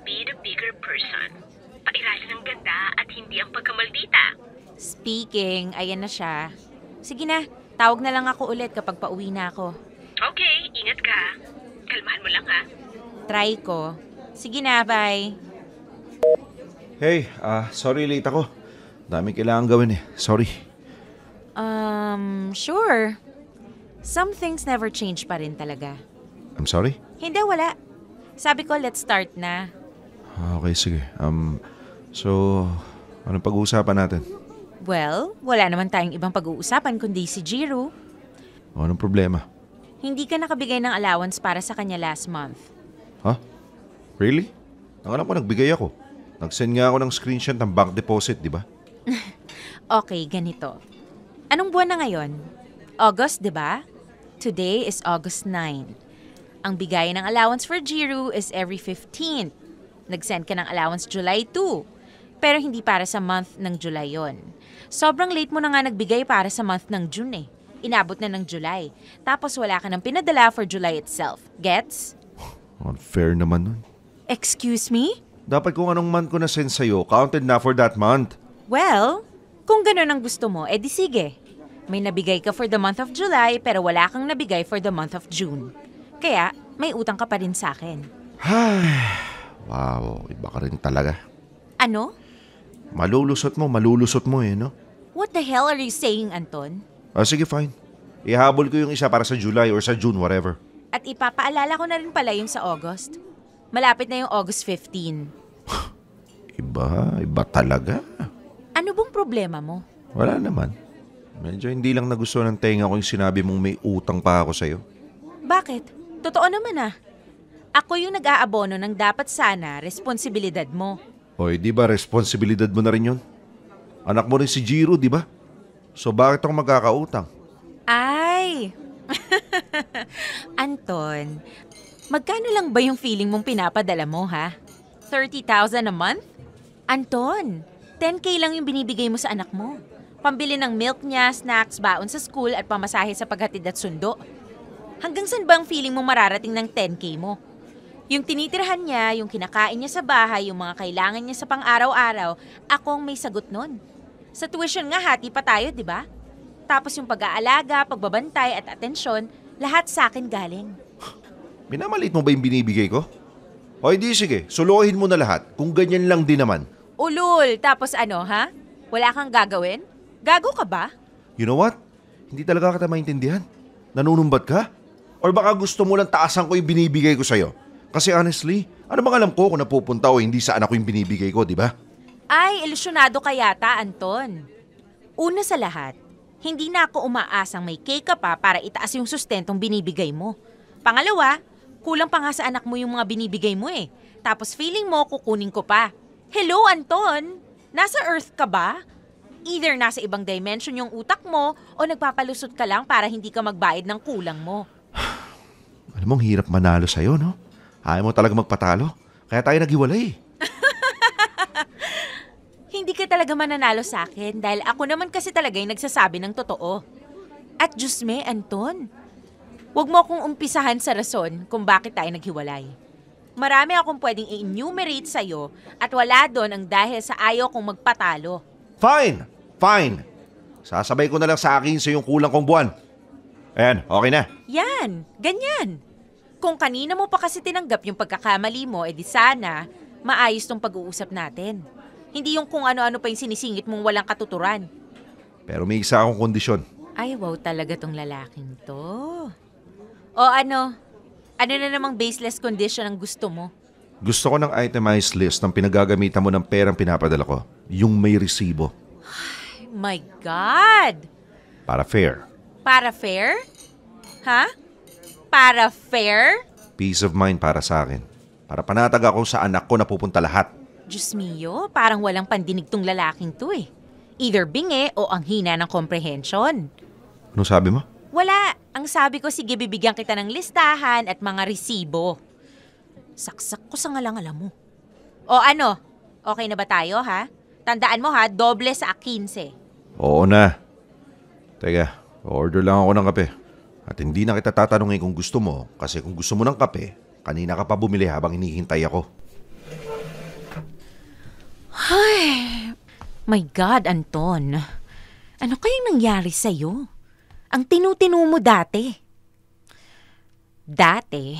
Be the bigger person. Pairasin ang ganda at hindi ang pagkamaldita. Speaking, ayan na siya. Sige na, tawag na lang ako ulit kapag pauwi na ako. Okay, ingat ka. Kalmahan mo lang ha. Try ko. Sige na, bye. Hey, ah, sorry late ako. Daming kailangan gawin eh. Sorry. Um, sure. Some things never change pa rin talaga. I'm sorry? Hindi, wala. Sabi ko, let's start na. Ah, Okay, sige. Um, so, anong pag-uusapan natin? Well, wala naman tayong ibang pag-uusapan kundi si Jiro. O, anong problema? Hindi ka nakabigay ng allowance para sa kanya last month. Ha? Really? Ang alam ko, nagbigay ako. Nag-send nga ako ng screenshot ng bank deposit, di ba? Okay, ganito. Anong buwan na ngayon? August, di ba? Today is August 9. Ang bigay ng allowance for Jiro is every 15th. Nag-send ka ng allowance July 2. Pero hindi para sa month ng July yon. Sobrang late mo na nga nagbigay para sa month ng June eh. Inabot na ng July. Tapos wala ka ng pinadala for July itself. Gets? Unfair naman nun. Excuse me? Dapat kung anong month ko na send sa'yo, counted na for that month. Well, kung ganun ang gusto mo, edi sige. May nabigay ka for the month of July pero wala kang nabigay for the month of June. Kaya, may utang ka pa rin sa akin. Wow, iba ka rin talaga. Ano? Malulusot mo, malulusot mo eh, no? What the hell are you saying, Anton? Ah, sige, fine. Ihabol ko yung isa para sa July or sa June, whatever. At ipapaalala ko na rin pala yung sa August. Malapit na yung August 15. Iba, iba talaga. Ano bang problema mo? Wala naman. Medyo hindi lang nagustuhan ng tenga ko yung sinabi mong may utang pa ako sa'yo. Bakit? Totoo naman ah. Ako yung nag-aabono ng dapat sana responsibilidad mo. Hoy, di ba responsibilidad mo na rin yun? Anak mo rin si Jiro, di ba? So bakit ako magkakautang? Ay! Anton, magkano lang ba yung feeling mong pinapadala mo, ha? 30,000 a month? Anton, 10k lang yung binibigay mo sa anak mo. Pambili ng milk niya, snacks, baon sa school at pamasahe sa paghatid at sundo. Hanggang saan ba ang feeling mo mararating ng 10k mo? Yung tinitirhan niya, yung kinakain niya sa bahay, yung mga kailangan niya sa pang-araw-araw, akong may sagot nun. Sa tuition nga, hati pa tayo, di ba? Tapos yung pag-aalaga, pagbabantay at atensyon, lahat sa akin galing. Minamalit mo ba yung binibigay ko? Hoy, di sige. Suluhin mo na lahat. Kung ganyan lang din naman. Ulul! Tapos ano, ha? Wala kang gagawin? Gago ka ba? You know what? Hindi talaga kita maintindihan. Nanunumbat ka? Or baka gusto mo lang taasan ko yung binibigay ko sa'yo? Kasi honestly, ano bang alam ko kung napupunta o hindi sa anak ko yung binibigay ko, di ba? Ay, ilusyonado ka yata, Anton. Una sa lahat, hindi na ako umaasang may cake ka pa para itaas yung sustentong binibigay mo. Pangalawa, kulang pa nga sa anak mo yung mga binibigay mo eh. Tapos feeling mo kukunin ko pa. Hello, Anton! Nasa Earth ka ba? Either nasa ibang dimension yung utak mo o nagpapalusot ka lang para hindi ka magbayad ng kulang mo. Alam mo, ang hirap manalo sa'yo, no? Ayaw mo talaga magpatalo. Kaya tayo naghiwalay. Hindi ka talaga mananalo sa akin dahil ako naman kasi talaga yung nagsasabi ng totoo. At Diyos me, Anton, huwag mo akong umpisahan sa rason kung bakit tayo naghiwalay. Marami akong pwedeng i-enumerate sa'yo at wala doon ang dahil sa ayaw kong magpatalo. Fine! Fine! Sasabay ko na lang sa akin sa yung kulang kong buwan. Ayan, okay na. Yan, ganyan. Kung kanina mo pa kasi tinanggap yung pagkakamali mo, edi sana maayos tong pag-uusap natin. Hindi yung kung ano-ano pa yung sinisingit mong walang katuturan. Pero may isa akong kondisyon. Ay, wow talaga tong lalaking to. O ano? Ano na namang baseless condition ang gusto mo? Gusto ko ng itemized list ng pinagagamitan mo ng perang pinapadala ko. Yung may resibo. My God! Para fair. Para fair? Ha? Para fair? Peace of mind para sa akin. Para panatag ako sa anak ko na pupunta lahat. Diyos mio, parang walang pandinig tong lalaking to eh. Either bingi o ang hina ng comprehension. Ano sabi mo? Wala. Ang sabi ko, sige bibigyan kita ng listahan at mga resibo. Saksak ko sa ngalang-alam mo. O ano? Okay na ba tayo ha? Tandaan mo ha, doble sa 15. Oo na. Teka, order lang ako ng kape. At hindi na kita tatanungin kung gusto mo kasi kung gusto mo ng kape, kanina ka pa bumili habang hinihintay ako. My God, Anton. Ano kayang nangyari sa'yo? Ang tinutinu mo dati. Dati?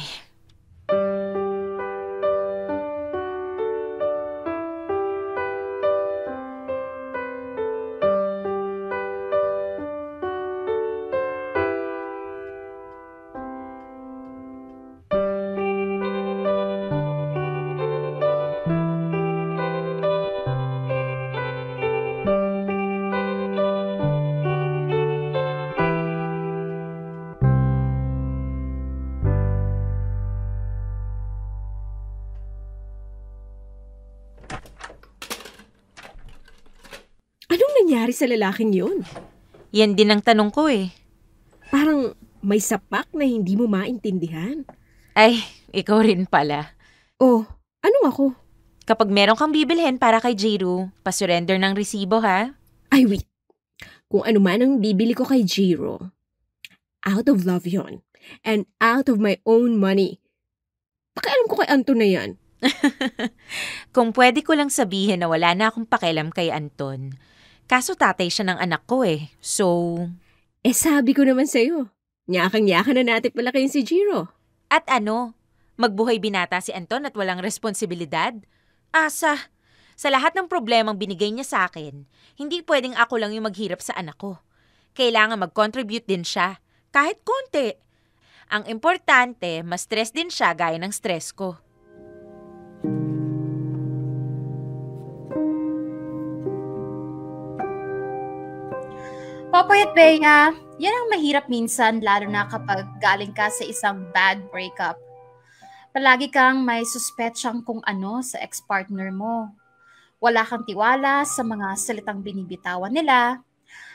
Sa lalaking yun? Yan din ang tanong ko eh. Parang may sapak na hindi mo maintindihan. Ay, ikaw rin pala. Oh, anong ako? Kapag meron kang bibilhin para kay Jiru, pasurrender ng resibo ha? Ay, wait. Kung ano man ang bibili ko kay Jiro, out of love yon and out of my own money. Pakialam ko kay Anton na yan. Kung pwede ko lang sabihin na wala na akong pakialam kay Anton. Kaso tatay siya ng anak ko eh. So, Eh sabi ko naman sa'yo, nyakang-nyaka na natin pala kayo si Jiro. at ano? Magbuhay binata si Anton at walang responsibilidad? Asa, sa lahat ng problemang binigay niya sa akin, hindi pwedeng ako lang yung maghirap sa anak ko. Kailangan mag-contribute din siya, kahit konti. Ang importante, mas stress din siya gaya ng stress ko. Popoy at Bea, yan ang mahirap minsan lalo na kapag galing ka sa isang bad breakup. Palagi kang may suspetsyang kung ano sa ex-partner mo. Wala kang tiwala sa mga salitang binibitawan nila.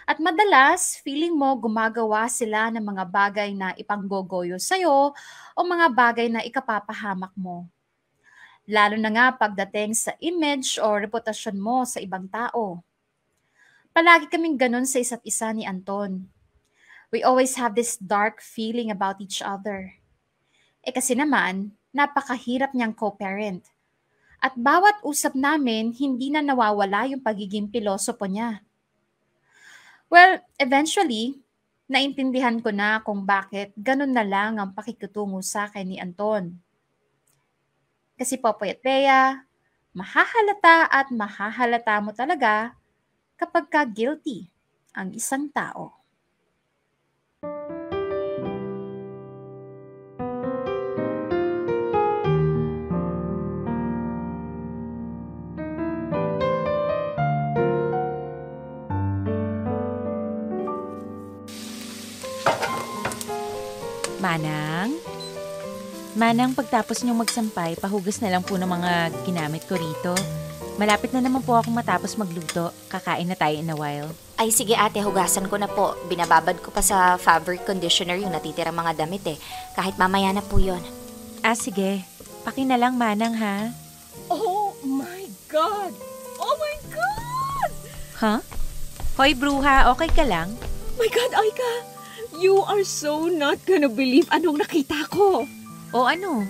At madalas, feeling mo gumagawa sila ng mga bagay na ipanggogoyo sa'yo o mga bagay na ikapapahamak mo. Lalo na nga pagdating sa image o reputasyon mo sa ibang tao. Palagi kaming ganun sa isa't isa ni Anton. We always have this dark feeling about each other. Eh kasi naman, napakahirap niyang co-parent. At bawat usap namin, hindi na nawawala yung pagiging pilosopo niya. Well, eventually, naintindihan ko na kung bakit ganun na lang ang pakikitungo sa akin ni Anton. Kasi Popoy at Bea, mahahalata at mahahalata mo talaga kapag ka guilty ang isang tao. Manang? Manang, pagtapos niyong magsampay, pahugas na lang po ng mga ginamit ko rito. Malapit na naman po ako matapos magluto. Kakain na tayo in a while. Ay sige ate, hugasan ko na po. Binababad ko pa sa fabric conditioner yung natitirang mga damit eh. Kahit mamaya na po yon. Ah, sige. Paki na lang, Manang, ha? Oh my God! Oh my God! Huh? Hoy, bruha, okay ka lang? My God, Aika! You are so not gonna believe anong nakita ko. O ano?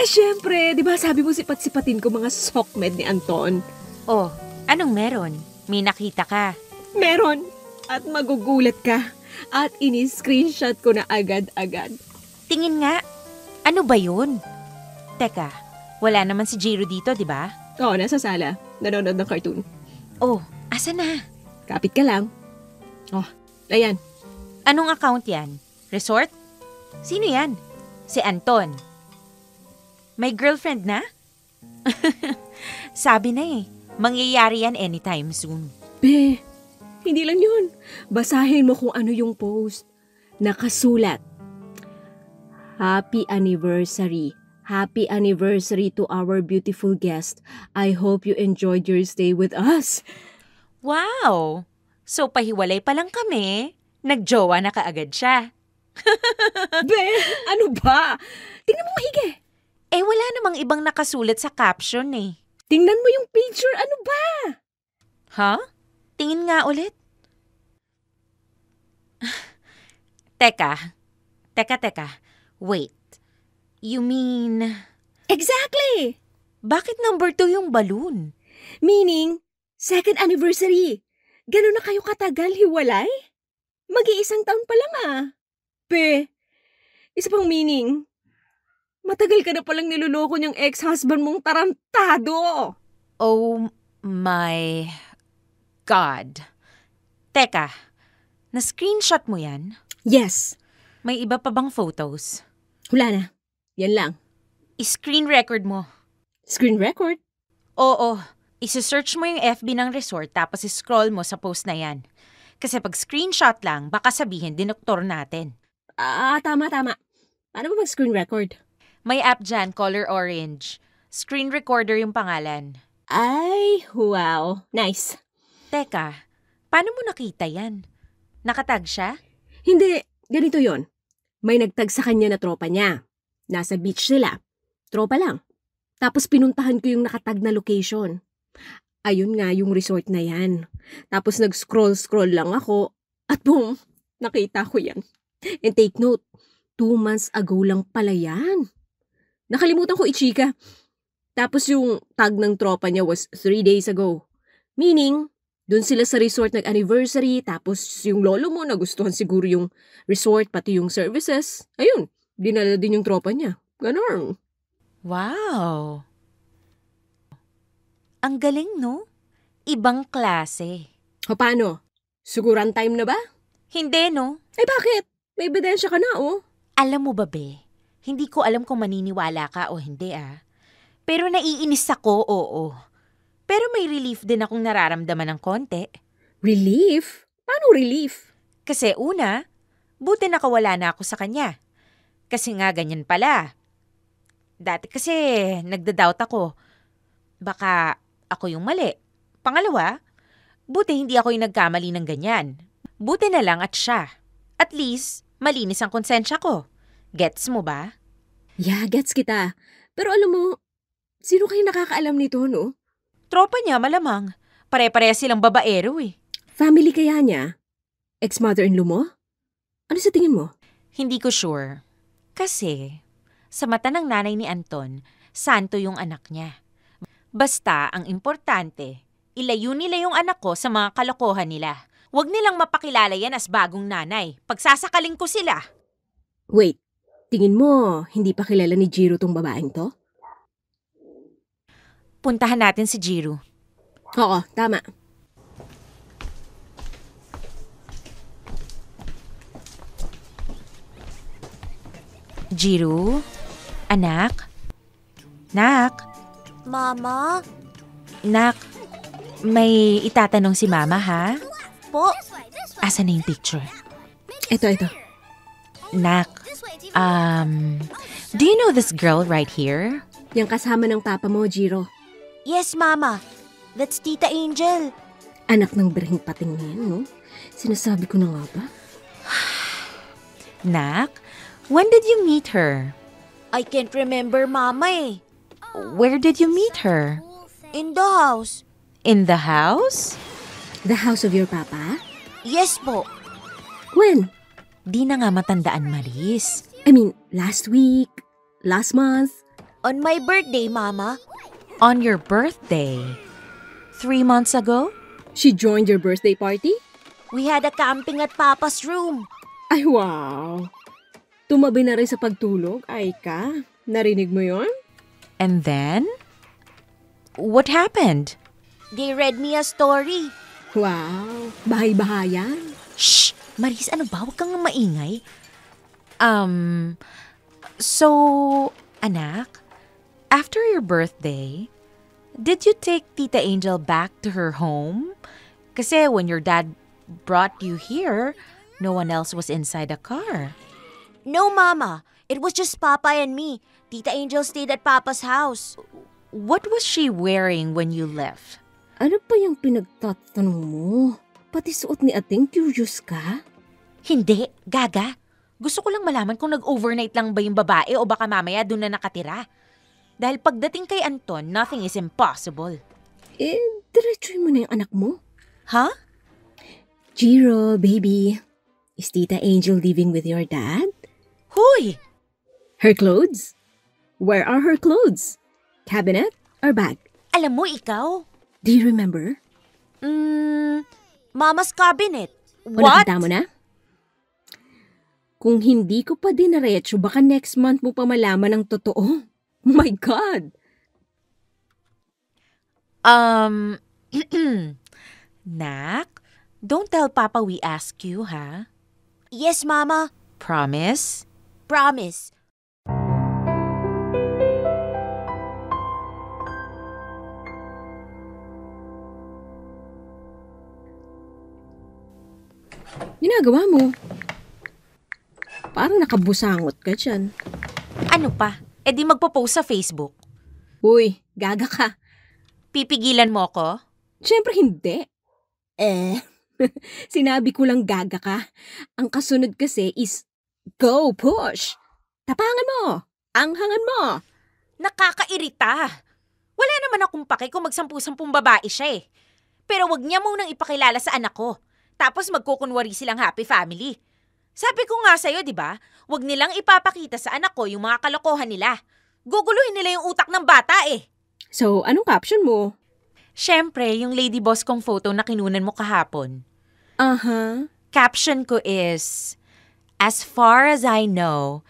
Eh syempre, di ba sabi mo sipat-sipatin ko mga sockmed ni Anton? Oh, anong meron? May nakita ka. Meron. At magugulat ka. At ini-screenshot ko na agad-agad. Tingin nga. Ano ba yun? Teka, wala naman si Jiro dito, di ba? Oo, nasa sala. Nanonood ng cartoon. Oh, asa na? Kapit ka lang. Oh, ayan. Anong account yan? Resort? Sino yan? Si Anton. May girlfriend na? Sabi na eh, mangyayari yan anytime soon. Be, hindi lang yun. Basahin mo kung ano yung post. Nakasulat. Happy anniversary. Happy anniversary to our beautiful guest. I hope you enjoyed your stay with us. Wow! So pahiwalay pa lang kami, nagjowa na kaagad siya. Be, ano ba? Tingnan mo mahigi. Eh wala namang ibang nakasulat sa caption eh. Tingnan mo yung picture. Ano ba? Ha? Tingin nga ulit. teka. Teka, teka. Wait. You mean... Exactly. Bakit number two yung balloon? Meaning, second anniversary. Ganon na kayo katagal hiwalay? Mag-iisang taon pa lang ah. Be, isa pang meaning. Matagal ka na palang niloloko niyang ex-husband mong tarantado. Oh my God. Teka, na-screenshot mo yan? Yes. May iba pa bang photos? Wala na. Yan lang. I-screen record mo. Screen record? Oo. Isi-search mo yung FB ng resort tapos scroll mo sa post na yan. Kasi pag screenshot lang, baka sabihin dinoktor natin. Ah, tama, tama. Paano ba mag-screen record? May app dyan, color orange. Screen recorder yung pangalan. Ay, wow. Nice. Teka, paano mo nakita yan? Nakatag siya? Hindi, ganito yon. May nagtag sa kanya na tropa niya. Nasa beach sila. Tropa lang. Tapos pinuntahan ko yung nakatag na location. Ayun nga yung resort na yan. Tapos nag-scroll-scroll lang ako at boom, nakita ko yan. And take note, two months ago lang pala yan. Nakalimutan ko ichika. Tapos yung tag ng tropa niya was three days ago. Meaning, doon sila sa resort nag-anniversary, tapos yung lolo mo nagustuhan siguro yung resort, pati yung services. Ayun, dinala din yung tropa niya. Ganon. Wow! Ang galing, no? Ibang klase. O paano? Siguran time na ba? Hindi, no? Eh bakit? May ebidensya ka na, oh. Alam mo ba, be? Hindi ko alam kung maniniwala ka o hindi, ah. Pero naiinis ako, oo. Pero may relief din akong nararamdaman ng konti. Relief? Paano relief? Kasi una, buti nakawala na ako sa kanya. Kasi nga ganyan pala. Dati kasi nagda-doubt ako. Baka ako yung mali. Pangalawa, buti hindi ako yung nagkamali ng ganyan. Buti na lang at siya. At least, malinis ang konsensya ko. Gets mo ba? Yeah, gets kita. Pero alam mo, sino kayo nakakaalam nito, no? Tropa niya malamang. Pare-pareha silang babaero eh. Family kaya niya? Ex-mother-in-law mo? Ano sa tingin mo? Hindi ko sure. Kasi, sa mata ng nanay ni Anton, santo yung anak niya. Basta, ang importante, ilayo nila yung anak ko sa mga kalokohan nila. Huwag nilang mapakilala yan as bagong nanay. Pagsasakaling ko sila. Wait, tingin mo, hindi pa kilala ni Jiro tong babaeng to? Puntahan natin si Jiro. Oo, tama. Jiro? Anak? Nak? Mama? Nak, may itatanong si Mama ha? Po? Asa na yung picture? Ito, ito. Nak, um, do you know this girl right here? Yung kasama ng papa mo, Jiro. Yes, Mama. That's Tita Angel. Anak ng berhing pating na yan, no? Sinasabi ko na nga ba? Nak, when did you meet her? I can't remember Mama eh. Where did you meet her? In the house. In the house? The house of your papa? Yes po. When? Di na nga matandaan, Maris. I mean, last week? Last month? On my birthday, Mama. On your birthday? Three months ago? She joined your birthday party? We had a camping at Papa's room. Ay, wow. Tumabi na rin sa pagtulog, ay ka. Narinig mo yon? And then? What happened? They read me a story. Wow, bahay-bahayan. Shh! Maris, ano ba? Huwag kang maingay. Um, So, anak, after your birthday, did you take Tita Angel back to her home? Kasi when your dad brought you here, no one else was inside the car. No, Mama. It was just Papa and me. Tita Angel stayed at Papa's house. What was she wearing when you left? Ano pa yung pinagtatanong mo? Pati suot ni ating curious ka? Hindi, gaga. Gusto ko lang malaman kung nag-overnight lang ba yung babae o baka mamaya doon na nakatira. Dahil pagdating kay Anton, nothing is impossible. Eh, diretsuin mo na yung anak mo. Huh? Jiro, baby. Is Tita Angel living with your dad? Huy! Her clothes? Where are her clothes? Cabinet or bag? Alam mo ikaw? Do you remember? Mm, Mama's cabinet. What? nakita mo na? Kung hindi ko pa dinaretso, baka next month mo pa malaman ang totoo. My God! Um, Nak, don't tell Papa we ask you, ha? Yes, Mama. Promise? Promise. Ginagawa mo. Parang nakabusangot ka dyan. Ano pa? E di magpo-post sa Facebook. Uy, gaga ka. Pipigilan mo ako? Siyempre hindi. Eh, sinabi ko lang gaga ka. Ang kasunod kasi is go push. Tapangan mo. Anghangan mo. Nakakairita. Wala naman akong pake kung magsampu-sampung babae siya eh. Pero wag niya munang ipakilala sa anak ko. Tapos magkukunwari silang happy family. Sabi ko nga sa'yo, di ba? Huwag nilang ipapakita sa anak ko yung mga kalokohan nila. Guguluhin nila yung utak ng bata eh. So, anong caption mo? Siyempre, yung lady boss kong photo na kinunan mo kahapon. Aha. Caption ko is, As far as I know,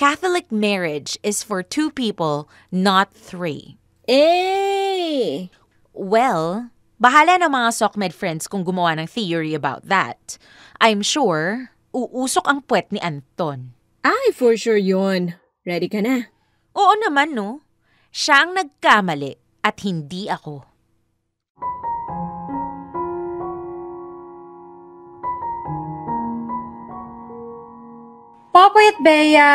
Catholic marriage is for two people, not three. Eh! Well, bahala na mga SOCMED friends kung gumawa ng theory about that. I'm sure, uusok ang puwet ni Anton. Ay, for sure yon. Ready ka na? Oo naman, no? Siya ang nagkamali at hindi ako. Popoy at Bea,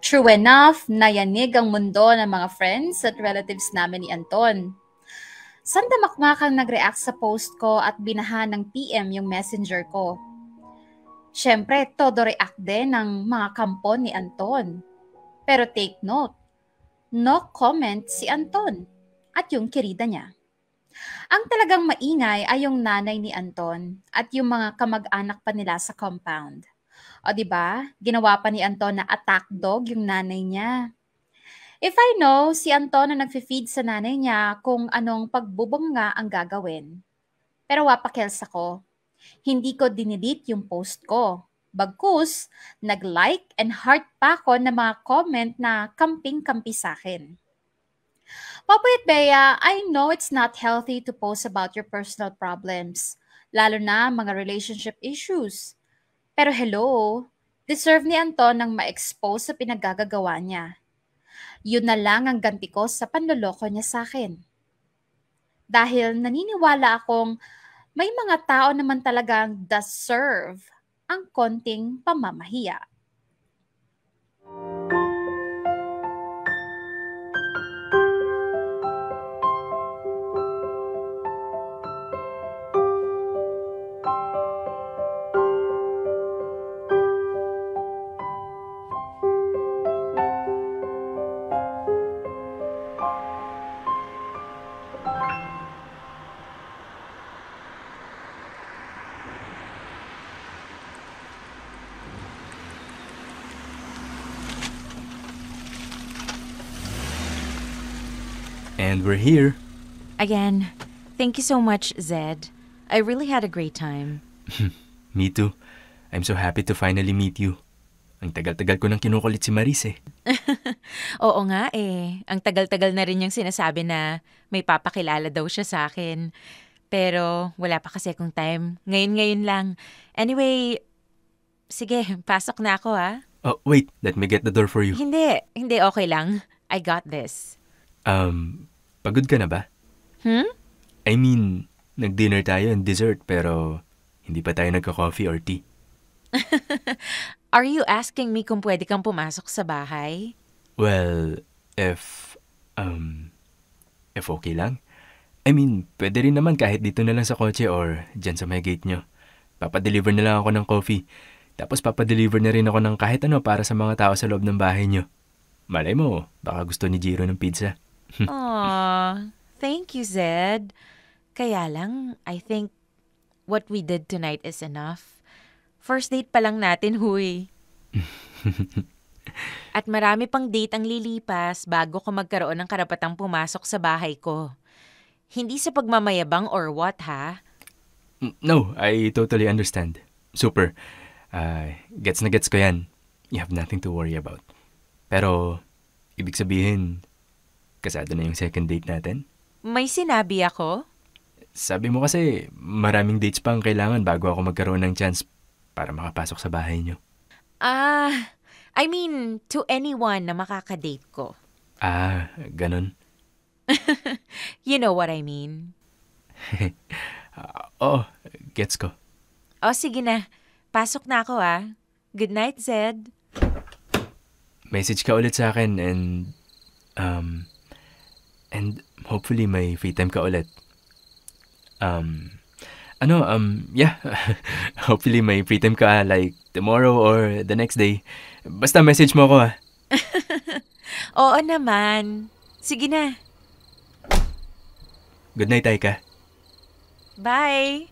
true enough, nayanig ang mundo ng mga friends at relatives namin ni Anton. Sandamak nga kang nag-react sa post ko at binahan ng PM yung messenger ko. Siyempre, todo react din ng mga kampon ni Anton. Pero take note, no comment si Anton at yung kirida niya. Ang talagang maingay ay yung nanay ni Anton at yung mga kamag-anak pa nila sa compound. O di ba? Ginawa pa ni Anton na attack dog yung nanay niya. If I know si Anton na nagfe-feed sa nanay niya kung anong pagbubunga ang gagawin. Pero wapakels ako. Hindi ko dinelete yung post ko. Bagkus, nag-like and heart pa ako ng mga comment na kamping-kampi sa akin. Popoy at Bea, I know it's not healthy to post about your personal problems, lalo na mga relationship issues. Pero hello, deserve ni Anton ng ma-expose sa pinaggagawa niya. Yun na lang ang ganti ko sa panloloko niya sa akin. Dahil naniniwala akong may mga tao naman talagang deserve ang konting pamamahiya. And we're here. Again, thank you so much, Zed. I really had a great time. Me too. I'm so happy to finally meet you. Ang tagal-tagal ko nang kinukulit si Maris eh. Oo nga eh. Ang tagal-tagal na rin yung sinasabi na may papakilala daw siya sa akin. Pero wala pa kasi akong time. Ngayon-ngayon lang. Anyway, sige, pasok na ako ah. Oh, wait. Let me get the door for you. Hindi, hindi okay lang. I got this. Um, pagod ka na ba? Hmm? I mean, nag-dinner tayo and dessert pero hindi pa tayo nagka-coffee or tea. Are you asking me kung pwede kang pumasok sa bahay? Well, if, um, if okay lang. I mean, pwede rin naman kahit dito na lang sa kotse or dyan sa may gate nyo. Papadeliver na lang ako ng coffee. Tapos papadeliver na rin ako ng kahit ano para sa mga tao sa loob ng bahay nyo. Malay mo, baka gusto ni Jiro ng pizza. Aw, thank you, Zed. Kaya lang, I think what we did tonight is enough. First date pa lang natin, huy. At marami pang date ang lilipas bago ko magkaroon ng karapatang pumasok sa bahay ko. Hindi sa pagmamayabang or what, ha? Mm, No, I totally understand. Super. Uh, gets na gets ko yan. You have nothing to worry about. Pero, ibig sabihin, kasado na yung second date natin? May sinabi ako? Sabi mo kasi, maraming dates pa ang kailangan bago ako magkaroon ng chance para makapasok sa bahay nyo. Ah, I mean, to anyone na makakadate ko. Ah, ganun. You know what I mean. Ah, Oo, gets ko. O, sige na. Pasok na ako, ah. Good night, Zed. Message ka ulit sa akin and, um, and hopefully may free time ka ulit. Um, ano, um, yeah, hopefully may free time ka like tomorrow or the next day. Basta message mo ako ah. Oo naman. Sige na. Good night, Aika. Bye.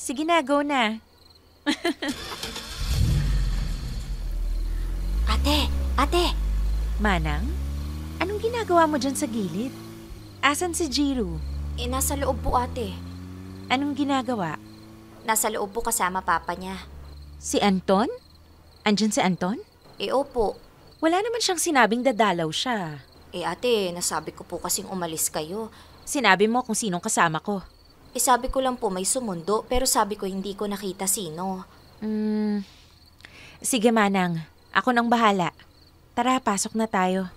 Sige na, go na. Ate, ate, Manang, anong ginagawa mo dyan sa gilid? Asan si Jiro? eh, nasa loob po ate. Anong ginagawa? Nasa loob po kasama papa niya. Si Anton? Andyan si Anton? Eh opo. Wala naman siyang sinabing dadalaw siya. Eh ate, nasabi ko po kasing umalis kayo. Sinabi mo kung sinong kasama ko. Eh sabi ko lang po may sumundo pero sabi ko hindi ko nakita sino. Hmm. Sige, Manang. Ako nang bahala. Tara, pasok na tayo.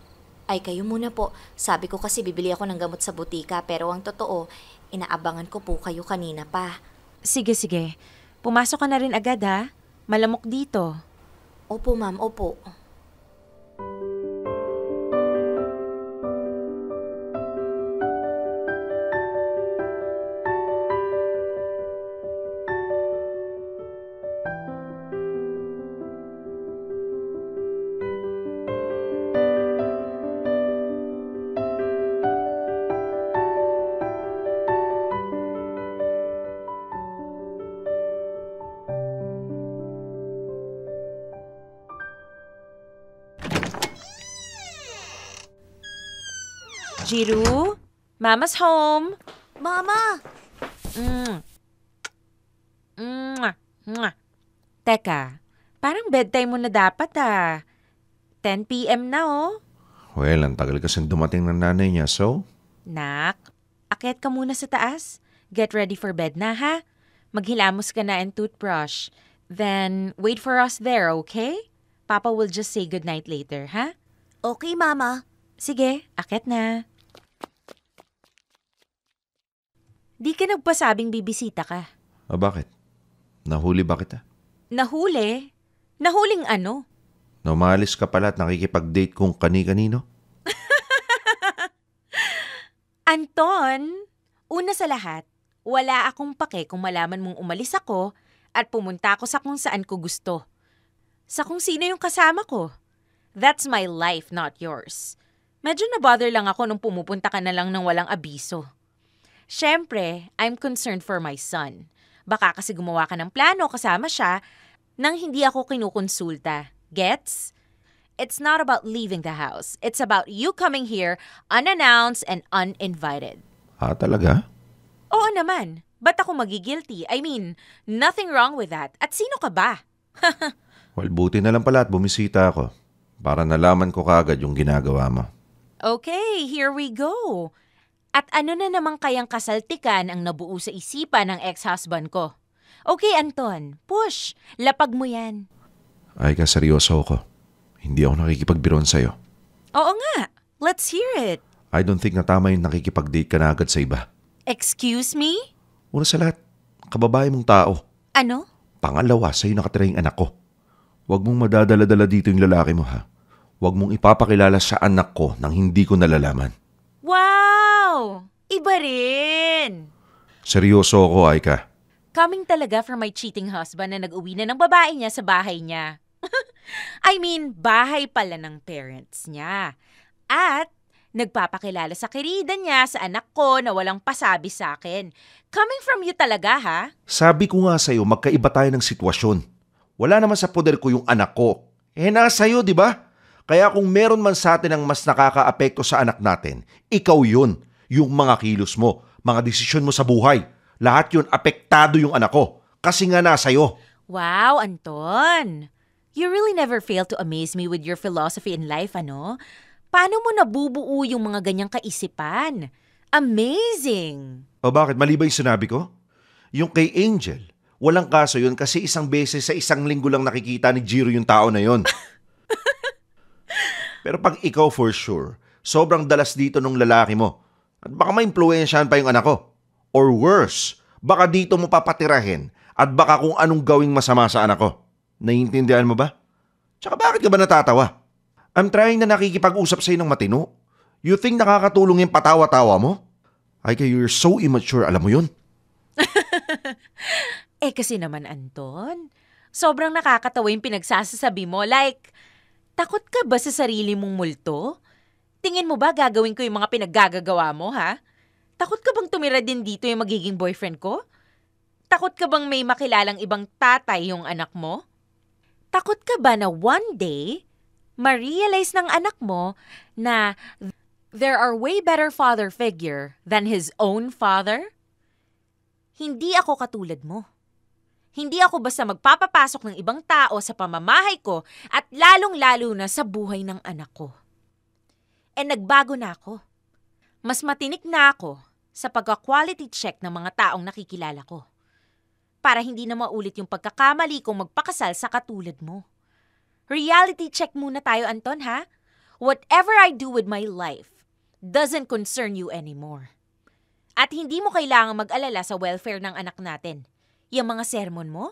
Ay kayo muna po. Sabi ko kasi bibili ako ng gamot sa butika pero ang totoo, inaabangan ko po kayo kanina pa. Sige, sige. Pumasok ka na rin agad, ha? Malamok dito. Opo ma'am, opo. Mama's home. Mama! Mm. Mwah. Mwah. Teka, parang bedtime mo na dapat ah. 10 p.m. na oh. Well, ang tagal kasing dumating ng nanay niya, so? Nak, akyat ka muna sa taas. Get ready for bed na ha. Maghilamos ka na and toothbrush. Then, wait for us there, okay? Papa will just say goodnight later, ha? Okay, Mama. Sige, akyat na. Di ka nagpasabing bibisita ka. Ah, bakit? Nahuli ba kita? Nahuli? Nahuling ano? Na umalis ka pala at nakikipag-date kung kani-kanino? Anton, una sa lahat, wala akong pake kung malaman mong umalis ako at pumunta ako sa kung saan ko gusto. Sa kung sino yung kasama ko. That's my life, not yours. Medyo na-bother lang ako nung pumupunta ka na lang ng walang abiso. Siyempre, I'm concerned for my son. Baka kasi gumawa ka ng plano kasama siya nang hindi ako kinukonsulta. Gets? It's not about leaving the house. It's about you coming here unannounced and uninvited. Ah, talaga? Oo naman. Ba't ako magigilty? I mean, nothing wrong with that. At sino ka ba? Well, buti na lang pala at bumisita ako. Para nalaman ko kaagad yung ginagawa mo. Okay, here we go. At ano na naman kayang kasaltikan ang nabuo sa isipan ng ex-husband ko? Okay, Anton. Push. Lapag mo yan. Ay ka, seryoso ako. Hindi ako nakikipagbiron sa'yo. Oo nga. Let's hear it. I don't think na tama yung nakikipag-date ka na agad sa iba. Excuse me? Una sa lahat, kababae mong tao. Ano? Pangalawa, sa'yo nakatira yung anak ko. Huwag mong madadala-dala dito yung lalaki mo ha. Huwag mong ipapakilala sa anak ko nang hindi ko nalalaman. Wow! Iba rin! Seryoso ako, Aika. Coming talaga from my cheating husband na nag-uwi na ng babae niya sa bahay niya. I mean, bahay pala ng parents niya. At nagpapakilala sa kirida niya sa anak ko na walang pasabi sa akin. Coming from you talaga, ha? Sabi ko nga sa'yo, magkaiba tayo ng sitwasyon. Wala naman sa poder ko yung anak ko. Eh, nasa iyo, di ba? Kaya kung meron man sa atin ang mas nakakaapekto sa anak natin, ikaw yun. Yung mga kilos mo, mga desisyon mo sa buhay. Lahat yun, apektado yung anak ko. Kasi nga nasa iyo. Wow, Anton! You really never fail to amaze me with your philosophy in life, ano? Paano mo nabubuo yung mga ganyang kaisipan? Amazing! O bakit? Mali ba yung sinabi ko? Yung kay Angel, walang kaso yun kasi isang beses sa isang linggo lang nakikita ni Jiro yung tao na yon. Pero pag ikaw for sure, sobrang dalas dito nung lalaki mo. At baka ma-impluensyahan pa yung anak ko. Or worse, baka dito mo papatirahin at baka kung anong gawing masama sa anak ko. Naiintindihan mo ba? Tsaka bakit ka ba natatawa? I'm trying na nakikipag-usap sa'yo ng matino. You think nakakatulong yung patawa-tawa mo? Ay, you're so immature, alam mo yun? eh kasi naman, Anton, sobrang nakakatawa yung pinagsasasabi mo. Like, takot ka ba sa sarili mong multo? Tingin mo ba gagawin ko yung mga pinaggagagawa mo, ha? Takot ka bang tumira din dito yung magiging boyfriend ko? Takot ka bang may makilalang ibang tatay yung anak mo? Takot ka ba na one day, ma-realize ng anak mo na there are way better father figure than his own father? Hindi ako katulad mo. Hindi ako basta magpapapasok ng ibang tao sa pamamahay ko at lalong-lalo na sa buhay ng anak ko. E nagbago na ako. Mas matinik na ako sa pagka-quality check ng mga taong nakikilala ko. Para hindi na maulit yung pagkakamali kong magpakasal sa katulad mo. Reality check muna tayo, Anton, ha? Whatever I do with my life doesn't concern you anymore. At hindi mo kailangang mag-alala sa welfare ng anak natin. Yung mga sermon mo?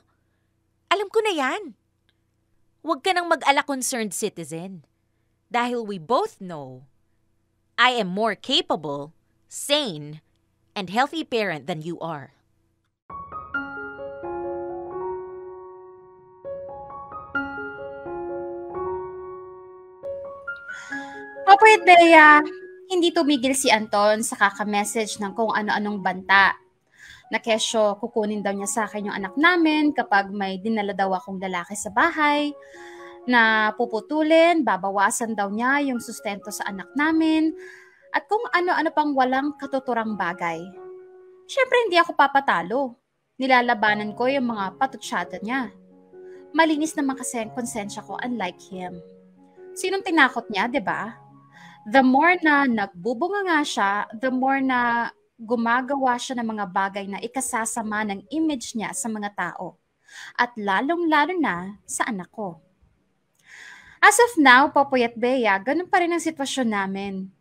Alam ko na yan. Huwag ka nang mag-ala concerned citizen. Dahil we both know I am more capable, sane, and healthy parent than you are. Opo, Bea, hindi tumigil si Anton sa kaka-message ng kung ano-anong banta. Na kesyo, kukunin daw niya sa akin yung anak namin kapag may dinala daw akong lalaki sa bahay. Na puputulin, babawasan daw niya yung sustento sa anak namin. At kung ano-ano pang walang katuturang bagay. Siyempre, hindi ako papatalo. Nilalabanan ko yung mga patutsada niya. Malinis naman kasi ang konsensya ko unlike him. Sinong tinakot niya, 'di ba? The more na nagbubunga nga siya, the more na gumagawa siya ng mga bagay na ikasasama ng image niya sa mga tao. At lalong-lalo na sa anak ko. As of now, Popoy at Bea, ganun pa rin ang sitwasyon namin.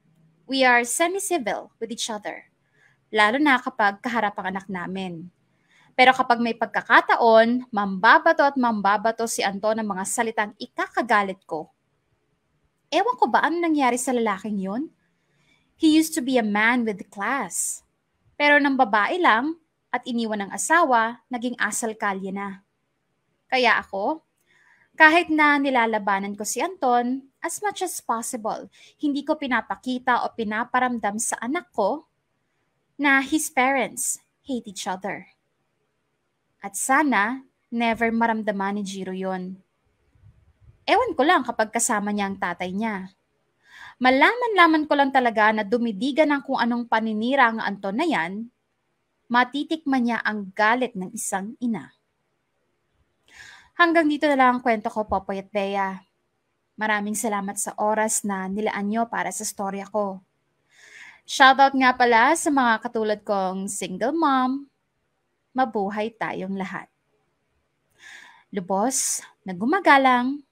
We are semi-civil with each other. Lalo na kapag kaharap ang anak namin. Pero kapag may pagkakataon, mambabato at mambabato si Anton ng mga salitang ikakagalit ko. Ewan ko ba ano nangyari sa lalaking yon? He used to be a man with class. Pero nang babae lang at iniwan ng asawa, naging asal kalye na. Kaya ako, kahit na nilalabanan ko si Anton, as much as possible, hindi ko pinapakita o pinaparamdam sa anak ko na his parents hate each other. At sana, never maramdaman ni Jiro yon. Ewan ko lang kapag kasama niya ang tatay niya. Malaman-laman ko lang talaga na dumidigan ng kung anong paninira ang Anton na yan, matitikman niya ang galit ng isang ina. Hanggang dito na lang ang kwento ko, Popoy at Bea. Maraming salamat sa oras na nilaan nyo para sa storya ko. Shoutout nga pala sa mga katulad kong single mom, mabuhay tayong lahat. Lubos na gumagalang,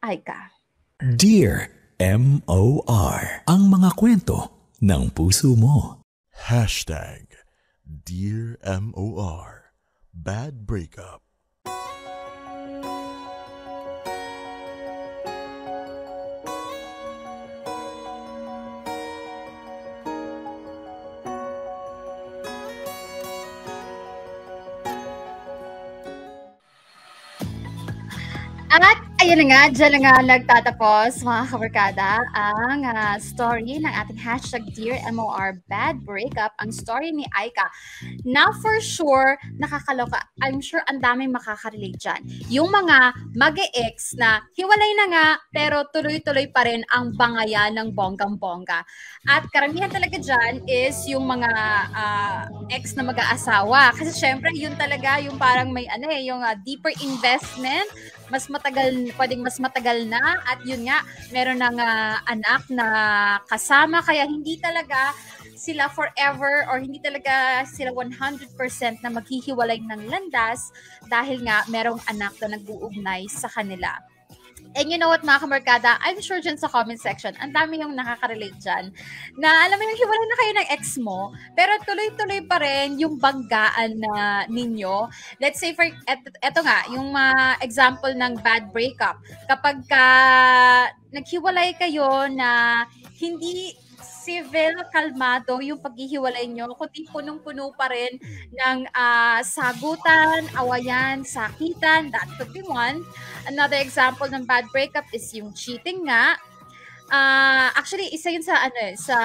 Aika. Dear M.O.R. Ang mga kwento ng puso mo. Hashtag Dear M.O.R. Bad Breakup. At ayun na nga, dyan na nga nagtatapos mga kabarkada ang ah, story ng ating hashtag Dear MOR Bad Breakup, ang story ni Aika. Now for sure, nakakaloka. I'm sure ang daming makakarelate dyan. Yung mga mag ex na hiwalay na nga, pero tuloy-tuloy pa rin ang bangayan ng bonggang-bongga. At karamihan talaga dyan is yung mga ah, ex na mag-aasawa. Kasi syempre, yun talaga yung parang may ano eh, yung ah, deeper investment mas matagal, pwedeng mas matagal na at yun nga, meron ng ah, anak na kasama kaya hindi talaga sila forever or hindi talaga sila 100% na maghihiwalay ng landas dahil nga merong anak na nag-uugnay sa kanila. And you know what mga kamarkada, I'm sure dyan sa comment section, ang dami yung nakaka-relate dyan, na alam mo yung hiwalay na kayo ng ex mo, pero tuloy-tuloy pa rin yung banggaan na ninyo. Let's say for, eto, eto nga, yung mga example ng bad breakup. Kapag ka naghiwalay kayo na hindi civil, kalmado yung paghihiwalay nyo, kundi punong-puno pa rin ng ah, sagutan, awayan, sakitan, that could be one. Another example ng bad breakup is yung cheating nga. Ah, actually, isa yun sa ano eh, sa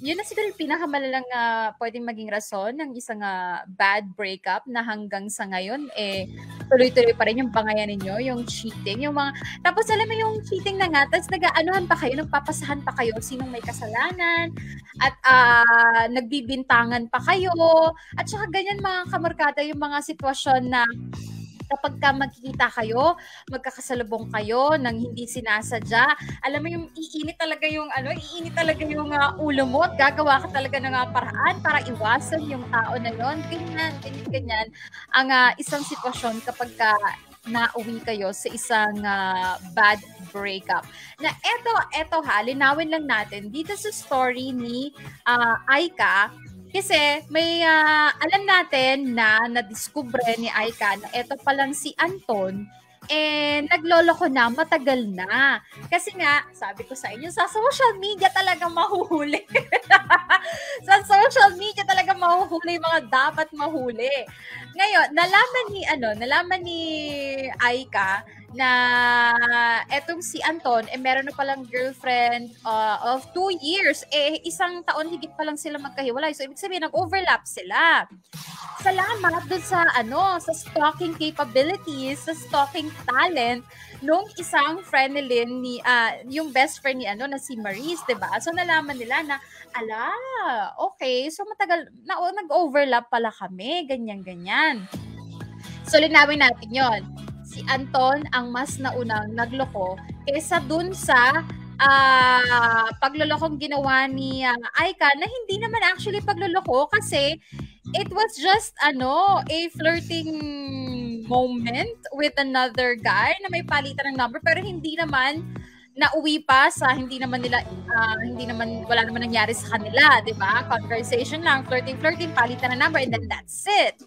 yun na siguro yung pinakamalalang uh, pwedeng maging rason ng isang ah, bad breakup na hanggang sa ngayon eh tuloy-tuloy pa rin yung bangayan ninyo, yung cheating, yung mga tapos alam mo yung cheating na nga, tapos nag-aanuhan pa kayo, nagpapasahan pa kayo sinong may kasalanan at ah, nagbibintangan pa kayo at saka ganyan mga kamarkada yung mga sitwasyon na kapag ka magkikita kayo, magkakasalubong kayo nang hindi sinasadya, alam mo yung iinit talaga yung ano, iinit talaga yung ah, ulo mo at gagawa ka talaga ng ah, paraan para iwasan yung tao na yon. Ganyan, ganyan, ganyan. Ang ah, isang sitwasyon kapag ka nauwi kayo sa isang ah, bad breakup. Na eto, eto ha, linawin lang natin dito sa story ni ah, Aika, kasi may ah, alam natin na nadiskubre ni Aika na eto palang si Anton eh nagloloko na matagal na. Kasi nga, sabi ko sa inyo, sa social media talaga mahuhuli. sa social media talaga mahuhuli mga dapat mahuli. Ngayon, nalaman ni ano, nalaman ni Aika na etong si Anton, eh meron na palang girlfriend uh, of two years. Eh, isang taon higit pa lang sila magkahiwalay. So, ibig sabihin, nag-overlap sila. Salamat dun sa, ano, sa stalking capabilities, sa stalking talent nung isang friend ni ah, yung best friend ni, ano, na si Maurice, 'di ba? So, nalaman nila na, ala, okay, so matagal, na, nag-overlap pala kami, ganyan-ganyan. So, linawin natin yon si Anton ang mas naunang nagloko kaysa dun sa ah paglolokong ginawa ni ah, Aika na hindi naman actually pagloloko kasi it was just ano a flirting moment with another guy na may palitan ng number pero hindi naman nauwi pa sa hindi naman nila ah, hindi naman wala naman nangyari sa kanila, 'di ba? Conversation lang, flirting flirting, palitan ng number and then that's it.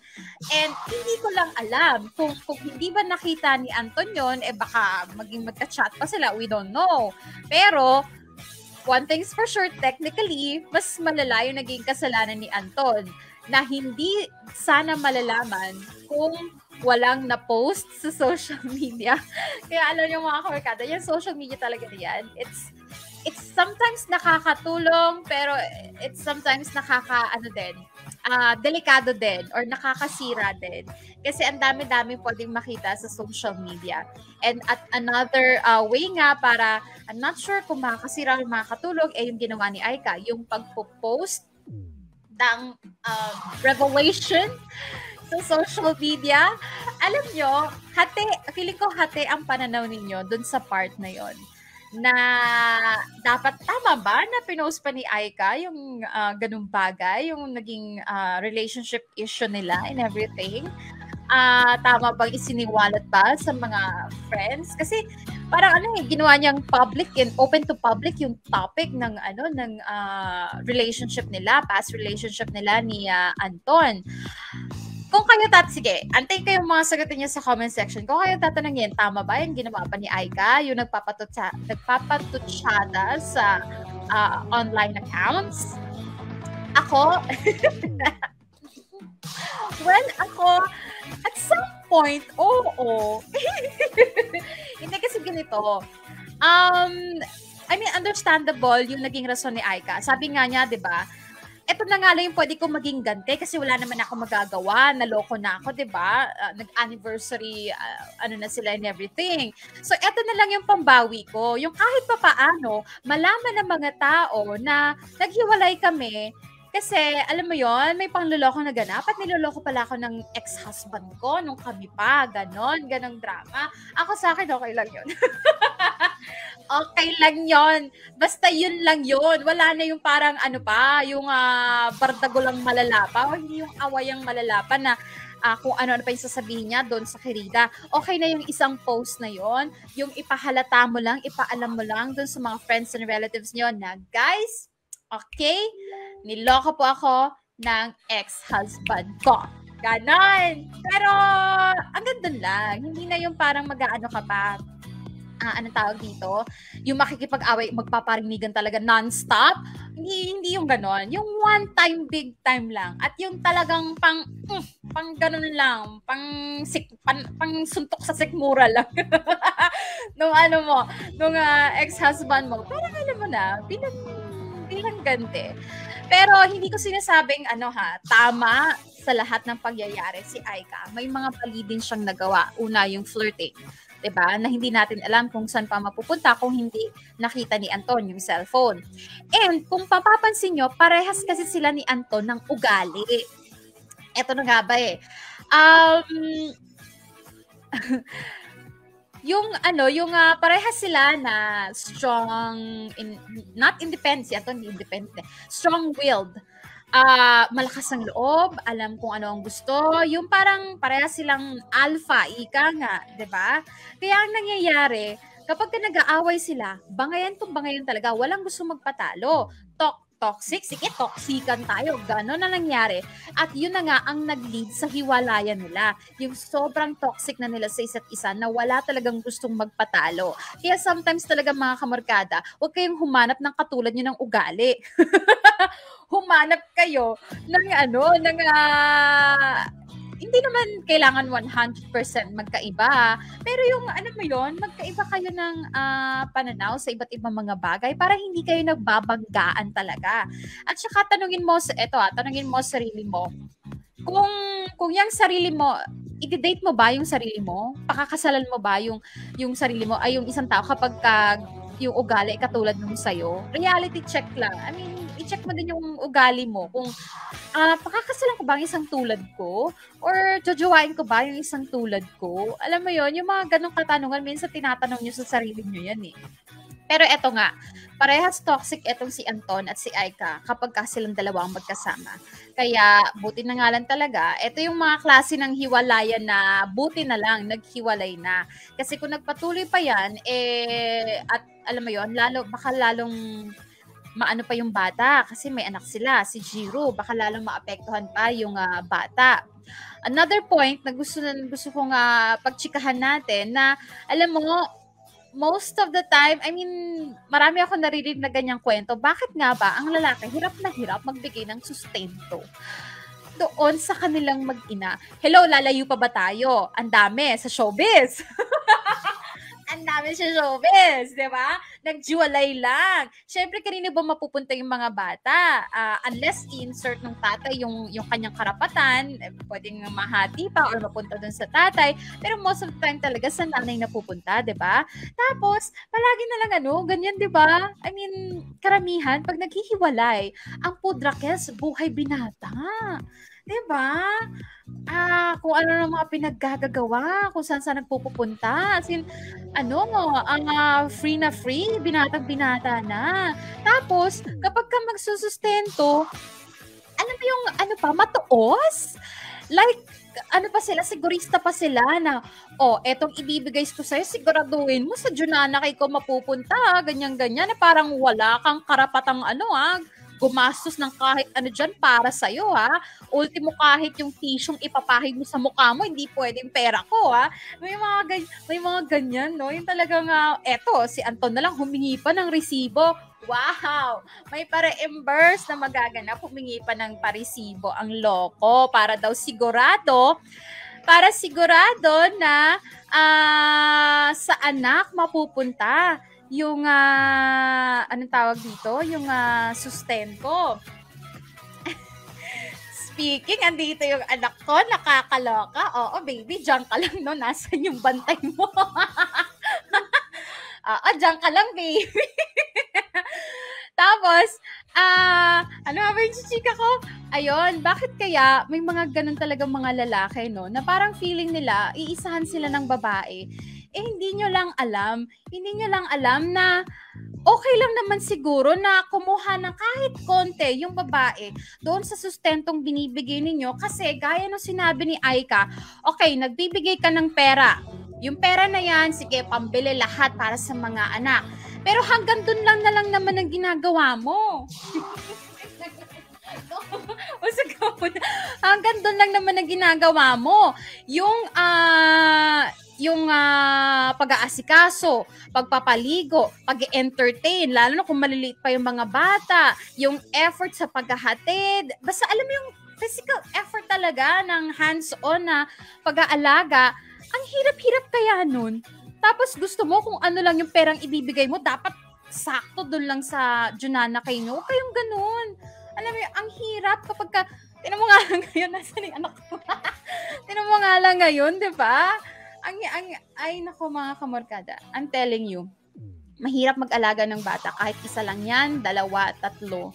And hindi ko lang alam kung kung hindi ba nakita ni Anton eh baka maging magka-chat pa sila, we don't know. Pero one thing's for sure, technically, mas malala naging kasalanan ni Anton na hindi sana malalaman kung walang na-post sa social media. Kaya alam niyo mga kabarkada, yung social media talaga yan, it's it's sometimes nakakatulong pero it's sometimes nakaka ano din ah delikado din or nakakasira din kasi ang dami-dami pwedeng makita sa social media and at another uh, way nga para I'm not sure kung makakasira o makakatulong eh yung ginawa ni Aika yung pagpo-post ng uh, revelation sa social media. Alam nyo, hati, feeling ko hati ang pananaw ninyo dun sa part na yon na dapat tama ba na pinost pa ni Aika yung uh, ganung bagay, yung naging uh, relationship issue nila and everything. Uh, tama bang isiniwalat ba sa mga friends? Kasi parang ano eh, ginawa niyang public and open to public yung topic ng ano ng uh, relationship nila, past relationship nila ni uh, Anton. Kung kayo tat, sige, antay kayo mga sagutin niya sa comment section. Kung kayo tatanungin, tama ba yung ginawa pa ni Aika, yung nagpapatutsa, nagpapatutsada sa uh, online accounts? Ako, well, ako, at some point, oo. Hindi kasi ganito. Um, I mean, understandable yung naging rason ni Aika. Sabi nga niya, di ba, eto na nga lang yung pwede kong maging gante kasi wala naman ako magagawa, naloko na ako, 'di ba? Uh, nag-anniversary uh, ano na sila and everything. So eto na lang yung pambawi ko, yung kahit pa paano malaman ng mga tao na naghiwalay kami kasi, alam mo yon may pangluloko na ganap at niloloko pala ako ng ex-husband ko nung kami pa, ganon, ganong drama. Ako sa akin, okay lang yon okay lang yon Basta yun lang yon Wala na yung parang ano pa, yung uh, bardago lang malala pa, o hindi yung awayang malala pa na uh, kung ano-ano pa yung sasabihin niya doon sa Kirida. Okay na yung isang post na yon yung ipahalata mo lang, ipaalam mo lang doon sa mga friends and relatives niyo na, guys, Okay? Niloko po ako ng ex-husband ko. Ganon. Pero, hanggang dun lang. Hindi na yung parang mag-aano ka pa, uh, anong tawag dito, yung makikipag-away, magpaparinigan talaga non-stop. Hindi, hindi yung ganon. Yung one time, big time lang. At yung talagang pang, mm, pang ganon lang. Pang, sik, pan, pang suntok sa sikmura lang. nung ano mo, nung uh, ex-husband mo. Parang alam mo na, bilang bilang gante. Pero hindi ko sinasabing ano ha, tama sa lahat ng pagyayari si Aika. May mga pali din siyang nagawa. Una, yung flirting. 'di ba? Na hindi natin alam kung saan pa mapupunta kung hindi nakita ni Anton yung cellphone. And kung papapansin nyo, parehas kasi sila ni Anton ng ugali. Ito na nga ba eh. Um, yung ano, yung uh, parehas sila na strong in, not independent, si independent, strong-willed. Uh, malakas ang loob, alam kung ano ang gusto, yung parang parehas silang alpha, ika nga, 'di ba? Kaya ang nangyayari, kapag ka nag-aaway sila, bangayan tong bangayan talaga, walang gusto magpatalo. Talk toxic, sige, toxican tayo. Gano'n na nangyari. At yun na nga ang nag-lead sa hiwalayan nila. Yung sobrang toxic na nila sa isa't isa na wala talagang gustong magpatalo. Kaya sometimes talaga mga kamarkada, huwag kayong humanap ng katulad nyo ng ugali. humanap kayo ng ano, ng uh, hindi naman kailangan 100% magkaiba. Pero yung, ano mo yon magkaiba kayo ng uh, pananaw sa iba't ibang mga bagay para hindi kayo nagbabanggaan talaga. At saka tanungin mo, eto ah, tanungin mo sarili mo, kung, kung yung sarili mo, i-date mo ba yung sarili mo? Pakakasalan mo ba yung, yung sarili mo, ay yung isang tao kapag ka, yung ugali katulad nung sa'yo? Reality check lang. I mean, i-check mo din yung ugali mo. Kung uh, pakakasalan ko ba ang isang tulad ko? Or jojowain ko ba yung isang tulad ko? Alam mo yon yung mga ganong katanungan, minsan tinatanong nyo sa sarili nyo yan eh. Pero eto nga, parehas toxic etong si Anton at si Aika kapag ka silang dalawang magkasama. Kaya buti na nga lang talaga, ito yung mga klase ng hiwalayan na buti na lang, naghiwalay na. Kasi kung nagpatuloy pa yan, eh, at alam mo yon lalo, baka lalong maano pa yung bata kasi may anak sila, si Jiro, baka lalong maapektuhan pa yung uh, bata. Another point na gusto na gusto kong uh, pagchikahan natin na alam mo most of the time, I mean, marami ako naririnig na ganyang kwento. Bakit nga ba ang lalaki hirap na hirap magbigay ng sustento? doon sa kanilang mag-ina. Hello, lalayo pa ba tayo? Ang dami sa showbiz. ang dami sa showbiz, di ba? Nagjuwalay lang. Siyempre, kanina ba mapupunta yung mga bata? Uh, unless i-insert ng tatay yung, yung kanyang karapatan, eh, pwedeng mahati pa or mapunta dun sa tatay. Pero most of the time talaga sa nanay na pupunta, di ba? Tapos, palagi na lang ano, ganyan, di ba? I mean, karamihan, pag naghihiwalay, ang pudrakes, buhay binata. 'Di ba? Ah, kung ano ng mga pinaggagawa, kung saan-saan nagpupunta. As in, ano, ang uh, free na free, binatang-binata na. Tapos, kapag ka magsusustento, alam mo yung, ano pa, matuos? Like, ano pa sila, sigurista pa sila na, oh, etong ibibigay ko sa'yo, siguraduhin mo sa Junana kay ko mapupunta, ganyan-ganyan, na parang wala kang karapatang ano ah, gumastos ng kahit ano dyan para sa'yo, ha? Ultimo kahit yung tisyong ipapahid mo sa mukha mo, hindi pwedeng pera ko, ha? May mga, ganyan, may mga ganyan, no? Yung talagang, uh, eto, si Anton na lang humingi pa ng resibo. Wow! May para-reimburse na magaganap, humingi pa ng paresibo ang loko para daw sigurado para sigurado na uh, sa anak mapupunta yung uh, anong tawag dito? Yung uh, sustento. Speaking, andito yung anak ko, nakakaloka. Oo, baby, dyan ka lang, no? Nasaan yung bantay mo? Oo, dyan ka lang, baby. Tapos, ah, uh, ano ba yung chika ko? Ayun, bakit kaya may mga ganun talagang mga lalaki, no? Na parang feeling nila, iisahan sila ng babae eh hindi nyo lang alam, hindi nyo lang alam na okay lang naman siguro na kumuha ng kahit konti yung babae doon sa sustentong binibigay ninyo kasi gaya ng sinabi ni Aika, okay, nagbibigay ka ng pera. Yung pera na yan, sige, pambili lahat para sa mga anak. Pero hanggang doon lang na lang naman ang ginagawa mo. hanggang doon lang naman ang ginagawa mo. Yung uh, yung uh, pag-aasikaso, pagpapaligo, pag-entertain, lalo na kung maliliit pa yung mga bata, yung effort sa paghahatid. Basta alam mo yung physical effort talaga ng hands-on na pag-aalaga. Ang hirap-hirap kaya nun. Tapos gusto mo kung ano lang yung perang ibibigay mo, dapat sakto doon lang sa Junana kayo. Huwag kayong ganun. Alam mo, ang hirap kapag ka, tinan mo nga lang ngayon, nasa ni anak ko. tinan mo nga lang ngayon, di ba? Ang, ang, ay nako mga kamorkada, I'm telling you, mahirap mag-alaga ng bata kahit isa lang yan, dalawa, tatlo.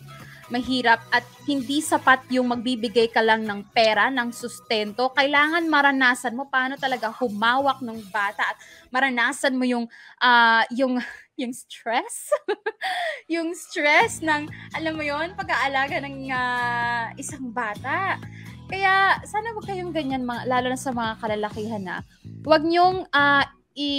Mahirap at hindi sapat yung magbibigay ka lang ng pera, ng sustento. Kailangan maranasan mo paano talaga humawak ng bata at maranasan mo yung uh, yung yung stress. yung stress ng, alam mo yon pag-aalaga ng uh, isang bata. Kaya sana wag kayong ganyan mga, lalo na sa mga kalalakihan na. Wag niyong uh, i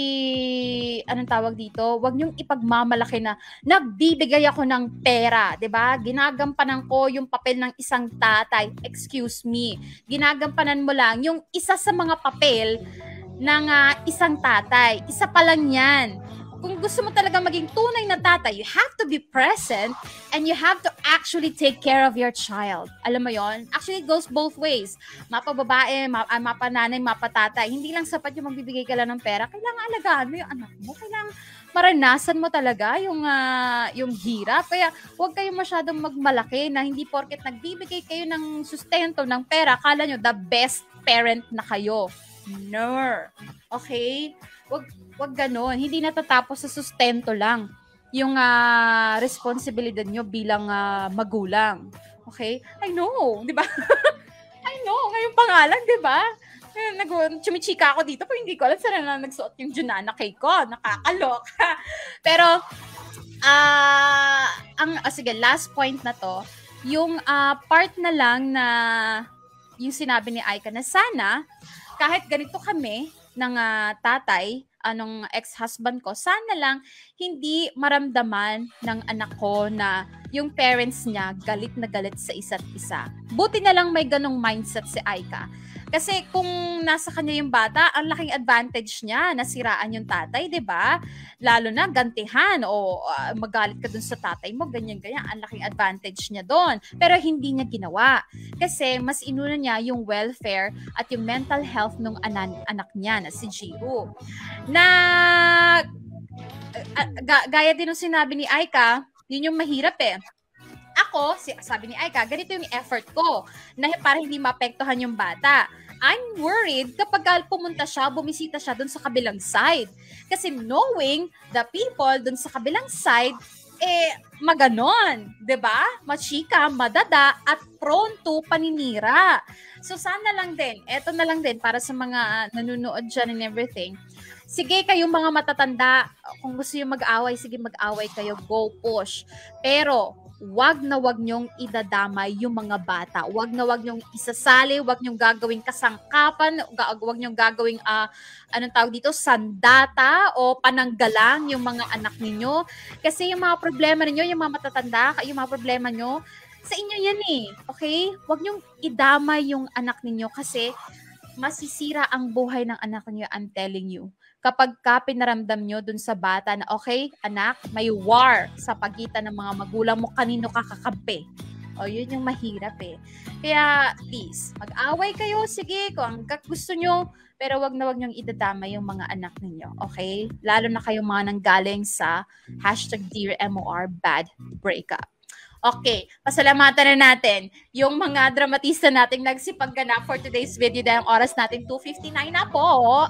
anong tawag dito, wag niyong ipagmamalaki na nagbibigay ako ng pera, 'di ba? Ginagampanan ko yung papel ng isang tatay. Excuse me. Ginagampanan mo lang yung isa sa mga papel ng uh, isang tatay. Isa pa lang 'yan kung gusto mo talaga maging tunay na tatay, you have to be present and you have to actually take care of your child. Alam mo yon? Actually, it goes both ways. Mapa babae, mapa, ah, mapa nanay, mapa tatay. Hindi lang sapat yung magbibigay ka lang ng pera. Kailangan alagaan mo yung anak mo. Kailangan maranasan mo talaga yung uh, yung hirap. Kaya huwag kayong masyadong magmalaki na hindi porket nagbibigay kayo ng sustento ng pera, kala nyo the best parent na kayo. No. Okay? Wag wag ganoon. Hindi natatapos sa sustento lang yung uh, responsibilidad nyo bilang uh, magulang. Okay? I know, di ba? I know, ngayong pangalan, di ba? Nag chumichika ako dito pero hindi ko alam saan na nagsuot yung Junana cake ko. Nakakaloka. pero, ah, uh, ang, oh, sige, last point na to, yung uh, part na lang na yung sinabi ni Aika na sana, kahit ganito kami, ng uh, tatay, anong ex-husband ko, sana lang hindi maramdaman ng anak ko na yung parents niya galit na galit sa isa't isa. Buti na lang may ganong mindset si Aika kasi kung nasa kanya yung bata, ang laking advantage niya, nasiraan yung tatay, 'di ba? Lalo na gantihan o uh, magalit ka dun sa tatay mo, ganyan ganyan, ang laking advantage niya doon. Pero hindi niya ginawa kasi mas inuna niya yung welfare at yung mental health ng anan- anak niya na si Jiru. Na uh, gaya din ng sinabi ni Aika, yun yung mahirap eh ako, sabi ni Aika, ganito yung effort ko na para hindi maapektuhan yung bata. I'm worried kapag pumunta siya, bumisita siya dun sa kabilang side. Kasi knowing the people dun sa kabilang side, eh, maganon, ba? Machika, madada at prone to paninira. So sana lang din, eto na lang din para sa mga nanonood diyan and everything. Sige kayong mga matatanda, kung gusto niyo mag-away, sige mag-away kayo, go push. Pero wag na wag nyong idadamay yung mga bata. Wag na wag nyong isasali, wag nyong gagawing kasangkapan, wag nyong gagawing ah anong tawag dito, sandata o pananggalang yung mga anak ninyo. Kasi yung mga problema ninyo, yung mga matatanda, yung mga problema nyo, sa inyo yan eh. Okay? Wag nyong idamay yung anak ninyo kasi masisira ang buhay ng anak niyo, I'm telling you. Kapag ka pinaramdam nyo dun sa bata na, okay, anak, may war sa pagitan ng mga magulang mo, kanino ka kakampi? O, yun yung mahirap eh. Kaya, please, mag-away kayo, sige, kung hanggat gusto nyo, pero wag na wag niyong idadama yung mga anak ninyo, okay? Lalo na kayong mga nanggaling sa hashtag Dear MOR Bad Breakup. Okay, pasalamatan na natin yung mga dramatista nating nagsipagganap for today's video dahil ang oras natin 2.59 na po.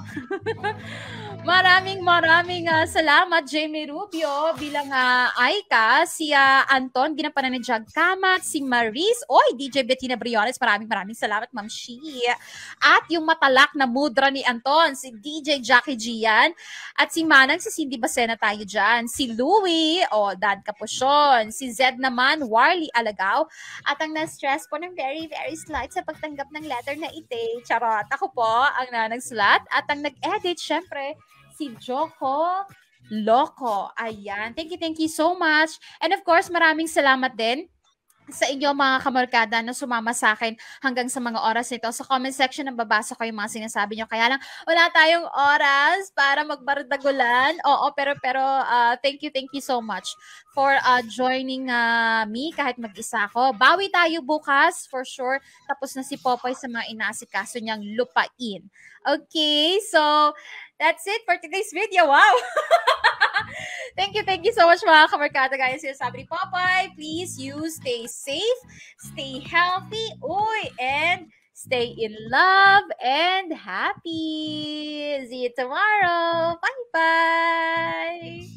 maraming maraming uh, salamat Jamie Rubio. Bilang uh, Aika, si uh, Anton, ginampanan ni Jag Kamat, si Maris, oy, DJ Bettina Briones, maraming maraming salamat Ma'am Shi. At yung matalak na mudra ni Anton, si DJ Jackie Gian, at si Manang, si Cindy Basena tayo dyan, si Louie, oh, Dad Capuchon, si Zed naman, Warley Alagaw, at ang na-stress po ng very, very slight sa pagtanggap ng letter na ite. Charot. Ako po ang na nagsulat at ang nag-edit, syempre, si Joko Loco. Ayan. Thank you, thank you so much. And of course, maraming salamat din sa inyo mga kamarkada na sumama sa akin hanggang sa mga oras nito. Sa comment section, nababasa ko yung mga sinasabi nyo. Kaya lang, wala tayong oras para magbardagulan. Oo, pero pero uh, thank you, thank you so much for uh, joining uh, me kahit mag-isa ako. Bawi tayo bukas, for sure. Tapos na si Popoy sa mga inasikaso niyang lupain. Okay, so that's it for today's video. Wow! thank you, thank you so much mga kamarkada guys. Sinasabi ni Popeye, please you stay safe, stay healthy, uy, and stay in love and happy. See you tomorrow. Bye-bye.